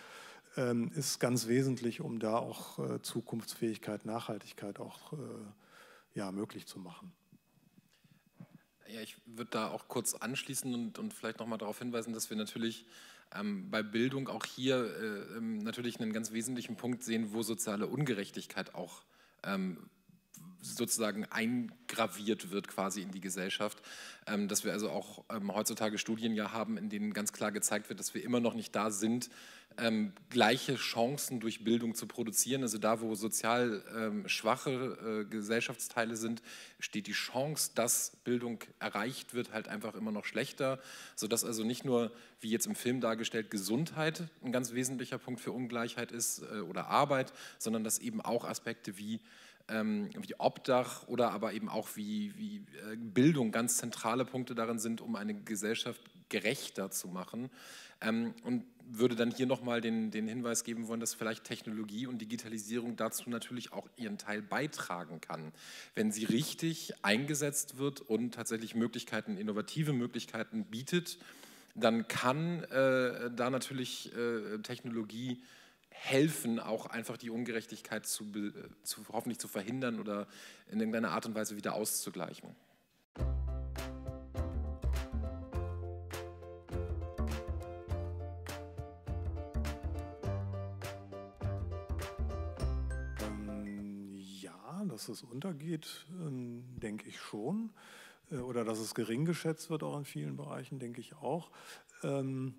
ist ganz wesentlich, um da auch äh, Zukunftsfähigkeit, Nachhaltigkeit auch äh, ja, möglich zu machen. Ja, ich würde da auch kurz anschließen und, und vielleicht nochmal darauf hinweisen, dass wir natürlich ähm, bei Bildung auch hier äh, ähm, natürlich einen ganz wesentlichen Punkt sehen, wo soziale Ungerechtigkeit auch ähm, sozusagen eingraviert wird quasi in die Gesellschaft, ähm, dass wir also auch ähm, heutzutage Studien ja haben, in denen ganz klar gezeigt wird, dass wir immer noch nicht da sind, ähm, gleiche Chancen durch Bildung zu produzieren. Also da, wo sozial schwache äh, Gesellschaftsteile sind, steht die Chance, dass Bildung erreicht wird, halt einfach immer noch schlechter, sodass also nicht nur, wie jetzt im Film dargestellt, Gesundheit ein ganz wesentlicher Punkt für Ungleichheit ist äh, oder Arbeit, sondern dass eben auch Aspekte wie ähm, wie Obdach oder aber eben auch wie, wie äh, Bildung ganz zentrale Punkte darin sind, um eine Gesellschaft gerechter zu machen. Ähm, und würde dann hier nochmal den, den Hinweis geben wollen, dass vielleicht Technologie und Digitalisierung dazu natürlich auch ihren Teil beitragen kann. Wenn sie richtig eingesetzt wird und tatsächlich Möglichkeiten, innovative Möglichkeiten bietet, dann kann äh, da natürlich äh, Technologie helfen, auch einfach die Ungerechtigkeit zu, zu, hoffentlich zu verhindern oder in irgendeiner Art und Weise wieder auszugleichen. dass es untergeht, ähm, denke ich schon. Äh, oder dass es gering geschätzt wird, auch in vielen Bereichen, denke ich auch. Ähm,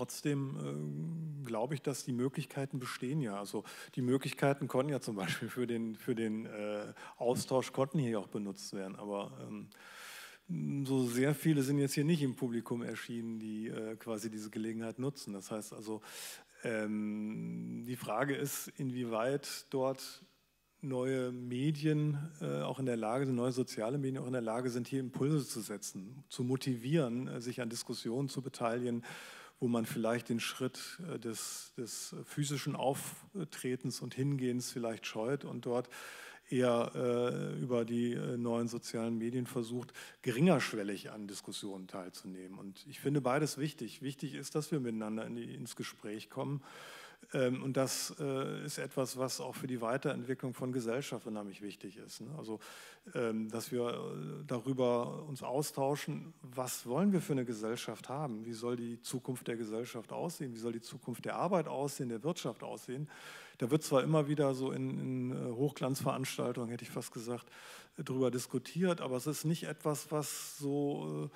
trotzdem äh, glaube ich, dass die Möglichkeiten bestehen ja. Also die Möglichkeiten konnten ja zum Beispiel für den, für den äh, Austausch konnten hier auch benutzt werden. Aber ähm, so sehr viele sind jetzt hier nicht im Publikum erschienen, die äh, quasi diese Gelegenheit nutzen. Das heißt also, ähm, die Frage ist, inwieweit dort neue Medien äh, auch in der Lage sind, neue soziale Medien auch in der Lage sind, hier Impulse zu setzen, zu motivieren, äh, sich an Diskussionen zu beteiligen, wo man vielleicht den Schritt äh, des, des, physischen Auftretens und Hingehens vielleicht scheut und dort eher äh, über die äh, neuen sozialen Medien versucht, geringerschwellig an Diskussionen teilzunehmen. Und ich finde beides wichtig. Wichtig ist, dass wir miteinander in die, ins Gespräch kommen und das äh, ist etwas, was auch für die Weiterentwicklung von Gesellschaft unheimlich wichtig ist. Ne? Also, ähm, dass wir äh, darüber uns austauschen, was wollen wir für eine Gesellschaft haben? Wie soll die Zukunft der Gesellschaft aussehen? Wie soll die Zukunft der Arbeit aussehen, der Wirtschaft aussehen? Da wird zwar immer wieder so in, in äh, Hochglanzveranstaltungen, hätte ich fast gesagt, darüber diskutiert, aber es ist nicht etwas, was so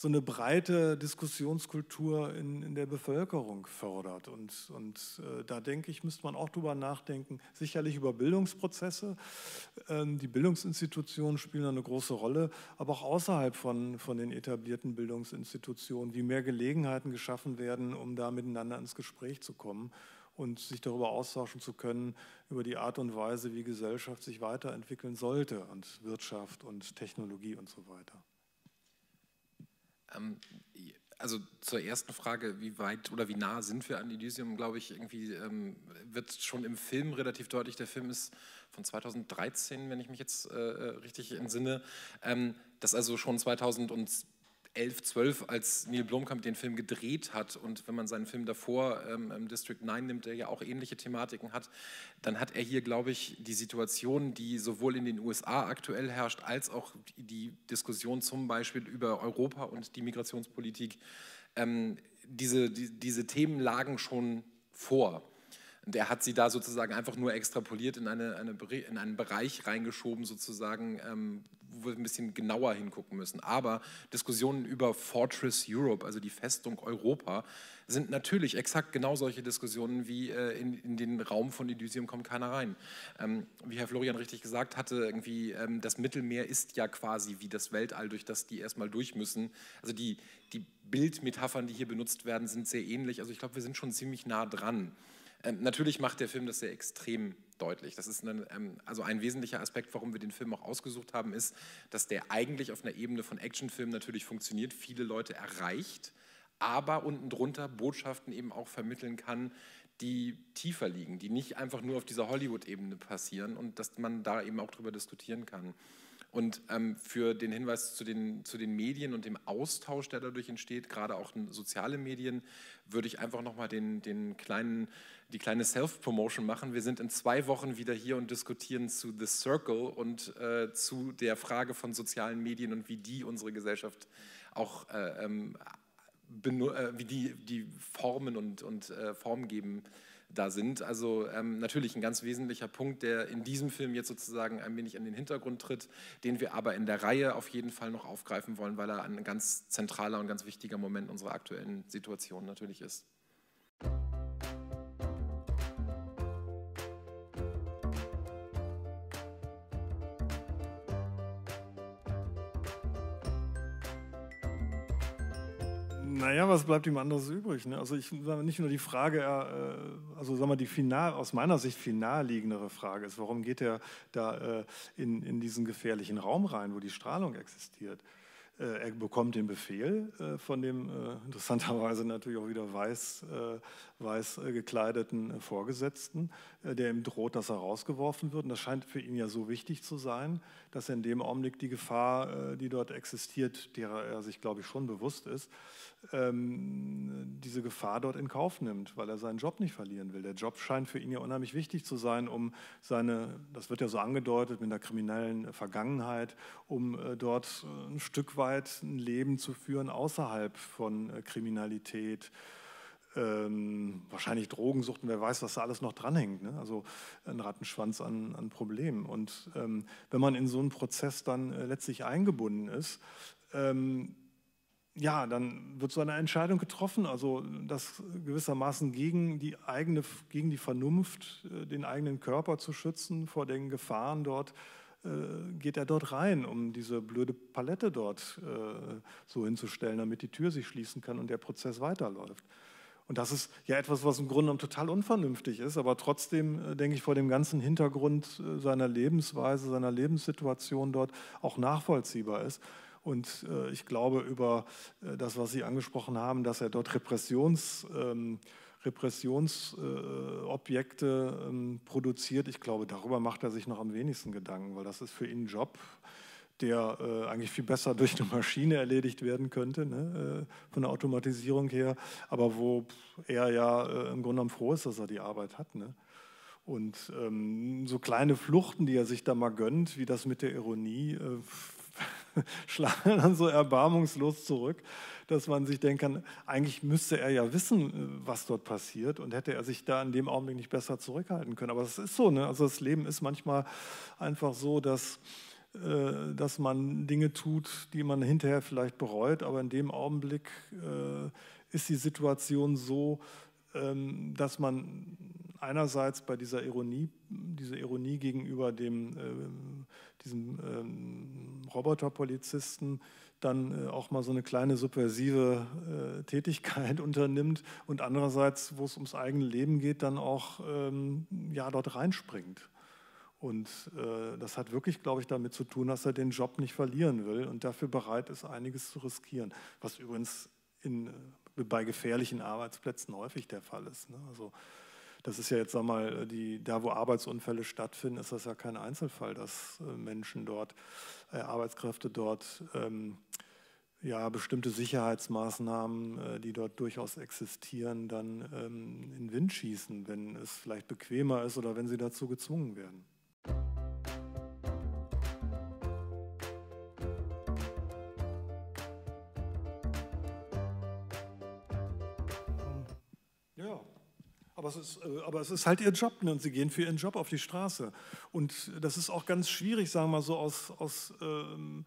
so eine breite Diskussionskultur in, in der Bevölkerung fördert. Und, und äh, da denke ich, müsste man auch drüber nachdenken, sicherlich über Bildungsprozesse. Ähm, die Bildungsinstitutionen spielen eine große Rolle, aber auch außerhalb von, von den etablierten Bildungsinstitutionen, wie mehr Gelegenheiten geschaffen werden, um da miteinander ins Gespräch zu kommen und sich darüber austauschen zu können, über die Art und Weise, wie Gesellschaft sich weiterentwickeln sollte und Wirtschaft und Technologie und so weiter. Ähm, also zur ersten Frage, wie weit oder wie nah sind wir an Elysium, glaube ich, irgendwie ähm, wird schon im Film relativ deutlich. Der Film ist von 2013, wenn ich mich jetzt äh, äh, richtig entsinne, ähm, dass also schon 2000 11, 12, als Neil Blomkamp den Film gedreht hat und wenn man seinen Film davor, ähm, District 9 nimmt, der ja auch ähnliche Thematiken hat, dann hat er hier, glaube ich, die Situation, die sowohl in den USA aktuell herrscht, als auch die Diskussion zum Beispiel über Europa und die Migrationspolitik, ähm, diese, die, diese Themen lagen schon vor. Und er hat sie da sozusagen einfach nur extrapoliert in, eine, eine, in einen Bereich reingeschoben, sozusagen, ähm, wo wir ein bisschen genauer hingucken müssen. Aber Diskussionen über Fortress Europe, also die Festung Europa, sind natürlich exakt genau solche Diskussionen wie äh, in, in, den Raum von Elysium kommt keiner rein. Ähm, wie Herr Florian richtig gesagt hatte, irgendwie ähm, das Mittelmeer ist ja quasi wie das Weltall, durch das die erstmal durch müssen. Also die, die Bildmetaphern, die hier benutzt werden, sind sehr ähnlich. Also ich glaube, wir sind schon ziemlich nah dran. Ähm, natürlich macht der Film das sehr extrem deutlich. Das ist ein, ähm, also ein wesentlicher Aspekt, warum wir den Film auch ausgesucht haben, ist, dass der eigentlich auf einer Ebene von Actionfilm natürlich funktioniert, viele Leute erreicht, aber unten drunter Botschaften eben auch vermitteln kann, die tiefer liegen, die nicht einfach nur auf dieser Hollywood-Ebene passieren und dass man da eben auch drüber diskutieren kann. Und ähm, für den Hinweis zu den, zu den Medien und dem Austausch, der dadurch entsteht, gerade auch soziale Medien, würde ich einfach nochmal den, den kleinen, die kleine Self-Promotion machen. Wir sind in zwei Wochen wieder hier und diskutieren zu The Circle und äh, zu der Frage von sozialen Medien und wie die unsere Gesellschaft auch äh, ähm, äh, wie die, die Formen und, und äh, Form geben da sind. Also ähm, natürlich ein ganz wesentlicher Punkt, der in diesem Film jetzt sozusagen ein wenig in den Hintergrund tritt, den wir aber in der Reihe auf jeden Fall noch aufgreifen wollen, weil er ein ganz zentraler und ganz wichtiger Moment unserer aktuellen Situation natürlich ist. Naja, was bleibt ihm anderes übrig? Ne? Also ich nicht nur die Frage, äh, also sagen wir die final, aus meiner Sicht final liegendere Frage ist, warum geht er da äh, in, in diesen gefährlichen Raum rein, wo die Strahlung existiert? Äh, er bekommt den Befehl von dem interessanterweise natürlich auch wieder weiß, weiß gekleideten Vorgesetzten, der ihm droht, dass er rausgeworfen wird. Und das scheint für ihn ja so wichtig zu sein, dass er in dem Augenblick die Gefahr, die dort existiert, derer er sich, glaube ich, schon bewusst ist, ähm, diese Gefahr dort in Kauf nimmt, weil er seinen Job nicht verlieren will. Der Job scheint für ihn ja unheimlich wichtig zu sein, um seine, das wird ja so angedeutet, mit einer kriminellen Vergangenheit, um äh, dort ein Stück weit ein Leben zu führen außerhalb von äh, Kriminalität. Ähm, wahrscheinlich Drogensucht und wer weiß, was da alles noch dranhängt. Ne? Also ein Rattenschwanz an, an Problemen. Und ähm, wenn man in so einen Prozess dann äh, letztlich eingebunden ist, ähm, ja, dann wird so eine Entscheidung getroffen, also das gewissermaßen gegen die eigene, gegen die Vernunft, äh, den eigenen Körper zu schützen vor den Gefahren dort, äh, geht er dort rein, um diese blöde Palette dort äh, so hinzustellen, damit die Tür sich schließen kann und der Prozess weiterläuft. Und das ist ja etwas, was im Grunde genommen total unvernünftig ist, aber trotzdem, denke ich, vor dem ganzen Hintergrund seiner Lebensweise, seiner Lebenssituation dort auch nachvollziehbar ist. Und äh, ich glaube, über äh, das, was Sie angesprochen haben, dass er dort Repressions, ähm, Repressionsobjekte äh, ähm, produziert, ich glaube, darüber macht er sich noch am wenigsten Gedanken, weil das ist für ihn ein Job, der äh, eigentlich viel besser durch eine Maschine erledigt werden könnte, ne, äh, von der Automatisierung her, aber wo er ja äh, im Grunde genommen froh ist, dass er die Arbeit hat. Ne? Und ähm, so kleine Fluchten, die er sich da mal gönnt, wie das mit der Ironie, äh, schlagen dann so erbarmungslos zurück, dass man sich denken kann, eigentlich müsste er ja wissen, was dort passiert und hätte er sich da in dem Augenblick nicht besser zurückhalten können. Aber es ist so, ne? also das Leben ist manchmal einfach so, dass, äh, dass man Dinge tut, die man hinterher vielleicht bereut, aber in dem Augenblick äh, ist die Situation so, ähm, dass man einerseits bei dieser Ironie, dieser Ironie gegenüber dem, äh, diesem ähm, Roboterpolizisten dann äh, auch mal so eine kleine subversive äh, Tätigkeit unternimmt und andererseits, wo es ums eigene Leben geht, dann auch ähm, ja, dort reinspringt. Und äh, das hat wirklich, glaube ich, damit zu tun, dass er den Job nicht verlieren will und dafür bereit ist, einiges zu riskieren. Was übrigens in, äh, bei gefährlichen Arbeitsplätzen häufig der Fall ist. Ne? Also das ist ja jetzt, sag mal, die, da wo Arbeitsunfälle stattfinden, ist das ja kein Einzelfall, dass äh, Menschen dort, äh, Arbeitskräfte dort ähm, ja, bestimmte Sicherheitsmaßnahmen, äh, die dort durchaus existieren, dann ähm, in den Wind schießen, wenn es vielleicht bequemer ist oder wenn sie dazu gezwungen werden. Aber es, ist, äh, aber es ist halt ihr Job ne? und sie gehen für ihren Job auf die Straße. Und das ist auch ganz schwierig, sagen wir mal so, aus, aus, ähm,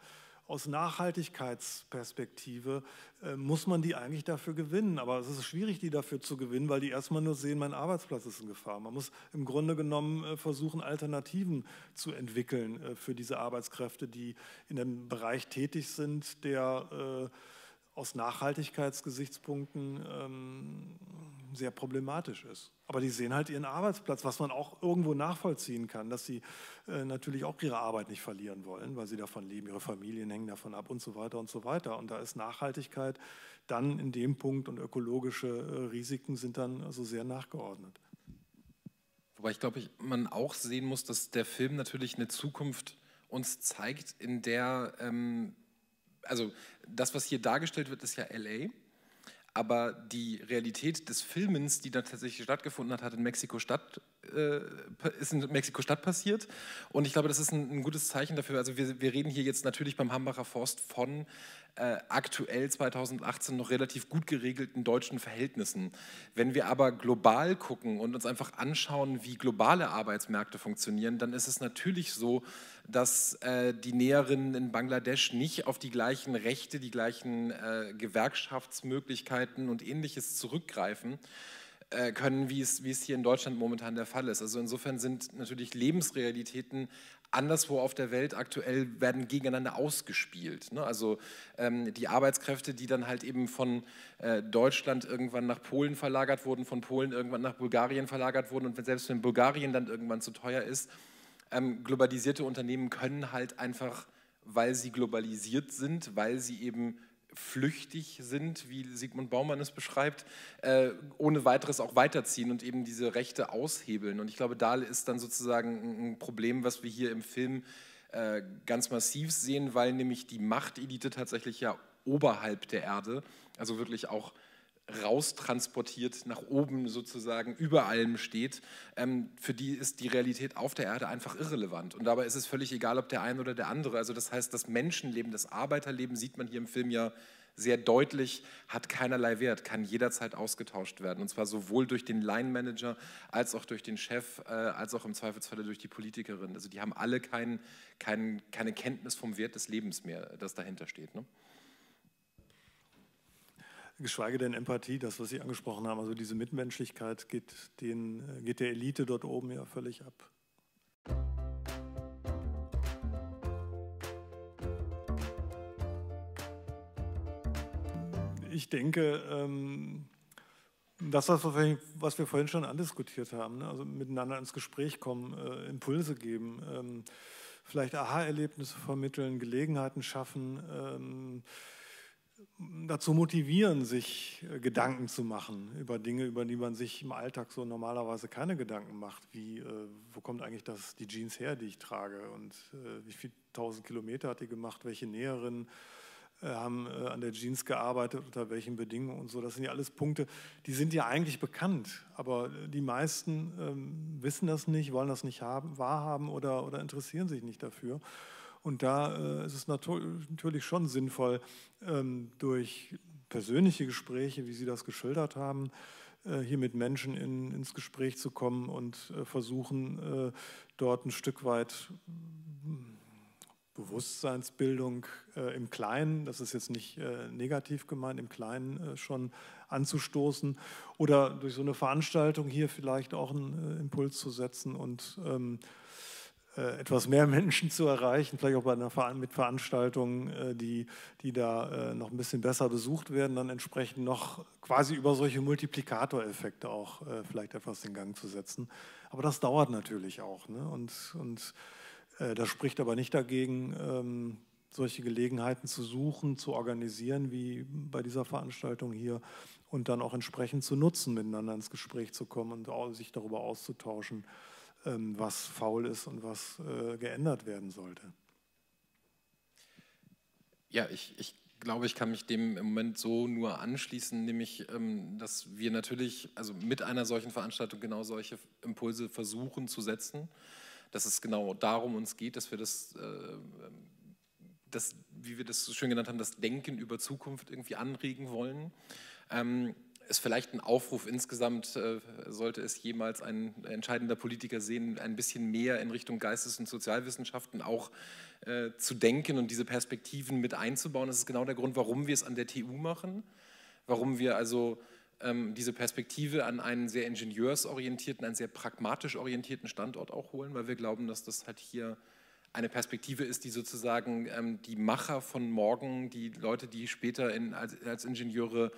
aus Nachhaltigkeitsperspektive äh, muss man die eigentlich dafür gewinnen. Aber es ist schwierig, die dafür zu gewinnen, weil die erstmal nur sehen, mein Arbeitsplatz ist in Gefahr. Man muss im Grunde genommen äh, versuchen, Alternativen zu entwickeln äh, für diese Arbeitskräfte, die in einem Bereich tätig sind, der äh, aus Nachhaltigkeitsgesichtspunkten ähm, sehr problematisch ist. Aber die sehen halt ihren Arbeitsplatz, was man auch irgendwo nachvollziehen kann, dass sie äh, natürlich auch ihre Arbeit nicht verlieren wollen, weil sie davon leben, ihre Familien hängen davon ab und so weiter und so weiter. Und da ist Nachhaltigkeit dann in dem Punkt und ökologische äh, Risiken sind dann also sehr nachgeordnet. Wobei ich glaube, man auch sehen muss, dass der Film natürlich eine Zukunft uns zeigt, in der ähm, also das, was hier dargestellt wird, ist ja LA. Aber die Realität des Filmens, die da tatsächlich stattgefunden hat, hat in Mexiko-Stadt äh, ist in Mexiko-Stadt passiert. Und ich glaube, das ist ein, ein, gutes Zeichen dafür. Also wir, wir reden hier jetzt natürlich beim Hambacher Forst von äh, aktuell 2018 noch relativ gut geregelten deutschen Verhältnissen. Wenn wir aber global gucken und uns einfach anschauen, wie globale Arbeitsmärkte funktionieren, dann ist es natürlich so, dass äh, die Näherinnen in Bangladesch nicht auf die gleichen Rechte, die gleichen äh, Gewerkschaftsmöglichkeiten und ähnliches zurückgreifen können, wie es, wie es hier in Deutschland momentan der Fall ist. Also insofern sind natürlich Lebensrealitäten anderswo auf der Welt aktuell werden gegeneinander ausgespielt. Ne? Also ähm, die Arbeitskräfte, die dann halt eben von äh, Deutschland irgendwann nach Polen verlagert wurden, von Polen irgendwann nach Bulgarien verlagert wurden und wenn, selbst wenn Bulgarien dann irgendwann zu teuer ist, ähm, globalisierte Unternehmen können halt einfach, weil sie globalisiert sind, weil sie eben flüchtig sind, wie Sigmund Baumann es beschreibt, äh, ohne weiteres auch weiterziehen und eben diese Rechte aushebeln. Und ich glaube, da ist dann sozusagen ein Problem, was wir hier im Film äh, ganz massiv sehen, weil nämlich die Machtelite tatsächlich ja oberhalb der Erde, also wirklich auch raustransportiert nach oben sozusagen über allem steht, ähm, für die ist die Realität auf der Erde einfach irrelevant. Und dabei ist es völlig egal, ob der eine oder der andere. Also das heißt, das Menschenleben, das Arbeiterleben sieht man hier im Film ja sehr deutlich, hat keinerlei Wert, kann jederzeit ausgetauscht werden. Und zwar sowohl durch den Line-Manager als auch durch den Chef, äh, als auch im Zweifelsfalle durch die Politikerin. Also die haben alle kein, kein, keine Kenntnis vom Wert des Lebens mehr, das dahinter steht. Ne? Geschweige denn Empathie, das, was Sie angesprochen haben. Also diese Mitmenschlichkeit geht, den, geht der Elite dort oben ja völlig ab. Ich denke, ähm, das, was wir, was wir vorhin schon andiskutiert haben, ne? also miteinander ins Gespräch kommen, äh, Impulse geben, ähm, vielleicht Aha-Erlebnisse vermitteln, Gelegenheiten schaffen, ähm, dazu motivieren, sich äh, Gedanken zu machen über Dinge, über die man sich im Alltag so normalerweise keine Gedanken macht, wie äh, wo kommt eigentlich das, die Jeans her, die ich trage? Und äh, wie viele tausend Kilometer hat die gemacht, welche Näherinnen äh, haben äh, an der Jeans gearbeitet, unter welchen Bedingungen und so. Das sind ja alles Punkte, die sind ja eigentlich bekannt, aber die meisten ähm, wissen das nicht, wollen das nicht haben, wahrhaben oder, oder interessieren sich nicht dafür. Und da äh, ist es natürlich schon sinnvoll, ähm, durch persönliche Gespräche, wie Sie das geschildert haben, äh, hier mit Menschen in, ins Gespräch zu kommen und äh, versuchen, dort ein Stück weit hm, Bewusstseinsbildung im Kleinen, das ist jetzt nicht negativ gemeint, im Kleinen schon anzustoßen oder durch so eine Veranstaltung hier vielleicht auch einen Impuls zu setzen und ähm, äh, etwas mehr Menschen zu erreichen, vielleicht auch bei einer Ver mit Veranstaltungen, äh, die, die da äh, noch ein bisschen besser besucht werden, dann entsprechend noch quasi über solche Multiplikatoreffekte auch vielleicht etwas in Gang zu setzen. Aber das dauert natürlich auch. Ne? Und, und das spricht aber nicht dagegen, ähm, solche Gelegenheiten zu suchen, zu organisieren, wie bei dieser Veranstaltung hier, und dann auch entsprechend zu nutzen, miteinander ins Gespräch zu kommen und sich darüber auszutauschen was faul ist und was äh, geändert werden sollte. Ja, ich, ich glaube, ich kann mich dem im Moment so nur anschließen, nämlich, ähm, dass wir natürlich also mit einer solchen Veranstaltung genau solche Impulse versuchen zu setzen, dass es genau darum uns geht, dass wir das, äh, das wie wir das so schön genannt haben, das Denken über Zukunft irgendwie anregen wollen. Ist vielleicht ein Aufruf insgesamt, äh, sollte es jemals ein entscheidender Politiker sehen, ein bisschen mehr in Richtung Geistes- und Sozialwissenschaften auch äh, zu denken und diese Perspektiven mit einzubauen. Das ist genau der Grund, warum wir es an der TU machen, warum wir also ähm, diese Perspektive an einen sehr ingenieursorientierten, einen sehr pragmatisch orientierten Standort auch holen, weil wir glauben, dass das halt hier eine Perspektive ist, die sozusagen ähm, die Macher von morgen, die Leute, die später in, als, als Ingenieure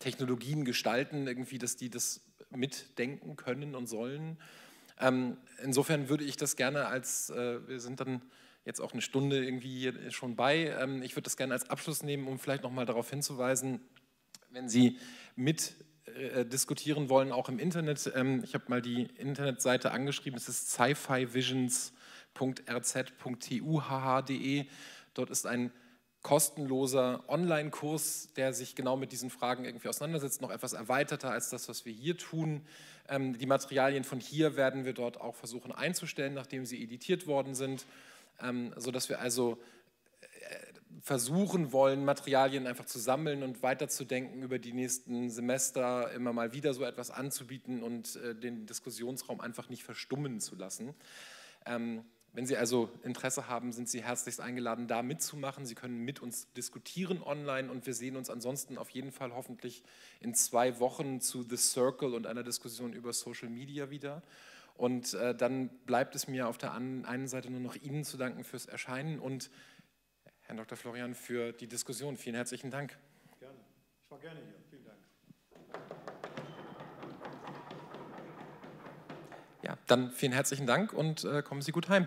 Technologien gestalten, irgendwie, dass die das mitdenken können und sollen. Ähm, insofern würde ich das gerne als, äh, wir sind dann jetzt auch eine Stunde irgendwie schon bei, ähm, ich würde das gerne als Abschluss nehmen, um vielleicht nochmal darauf hinzuweisen, wenn Sie mit äh, diskutieren wollen, auch im Internet. Ähm, ich habe mal die Internetseite angeschrieben, es ist sci-fi-visions.rz.tuhh.de. Dort ist ein kostenloser Online-Kurs, der sich genau mit diesen Fragen irgendwie auseinandersetzt, noch etwas erweiterter als das, was wir hier tun. Ähm, die Materialien von hier werden wir dort auch versuchen einzustellen, nachdem sie editiert worden sind, ähm, sodass wir also äh, versuchen wollen, Materialien einfach zu sammeln und weiterzudenken über die nächsten Semester, immer mal wieder so etwas anzubieten und äh, den Diskussionsraum einfach nicht verstummen zu lassen. Ähm, wenn Sie also Interesse haben, sind Sie herzlichst eingeladen, da mitzumachen. Sie können mit uns diskutieren online und wir sehen uns ansonsten auf jeden Fall hoffentlich in zwei Wochen zu The Circle und einer Diskussion über Social Media wieder. Und äh, dann bleibt es mir auf der einen Seite nur noch Ihnen zu danken fürs Erscheinen und Herrn Dr. Florian für die Diskussion. Vielen herzlichen Dank. Gerne. Ich war gerne hier. Vielen Dank. ja, dann vielen herzlichen Dank und äh, kommen Sie gut heim.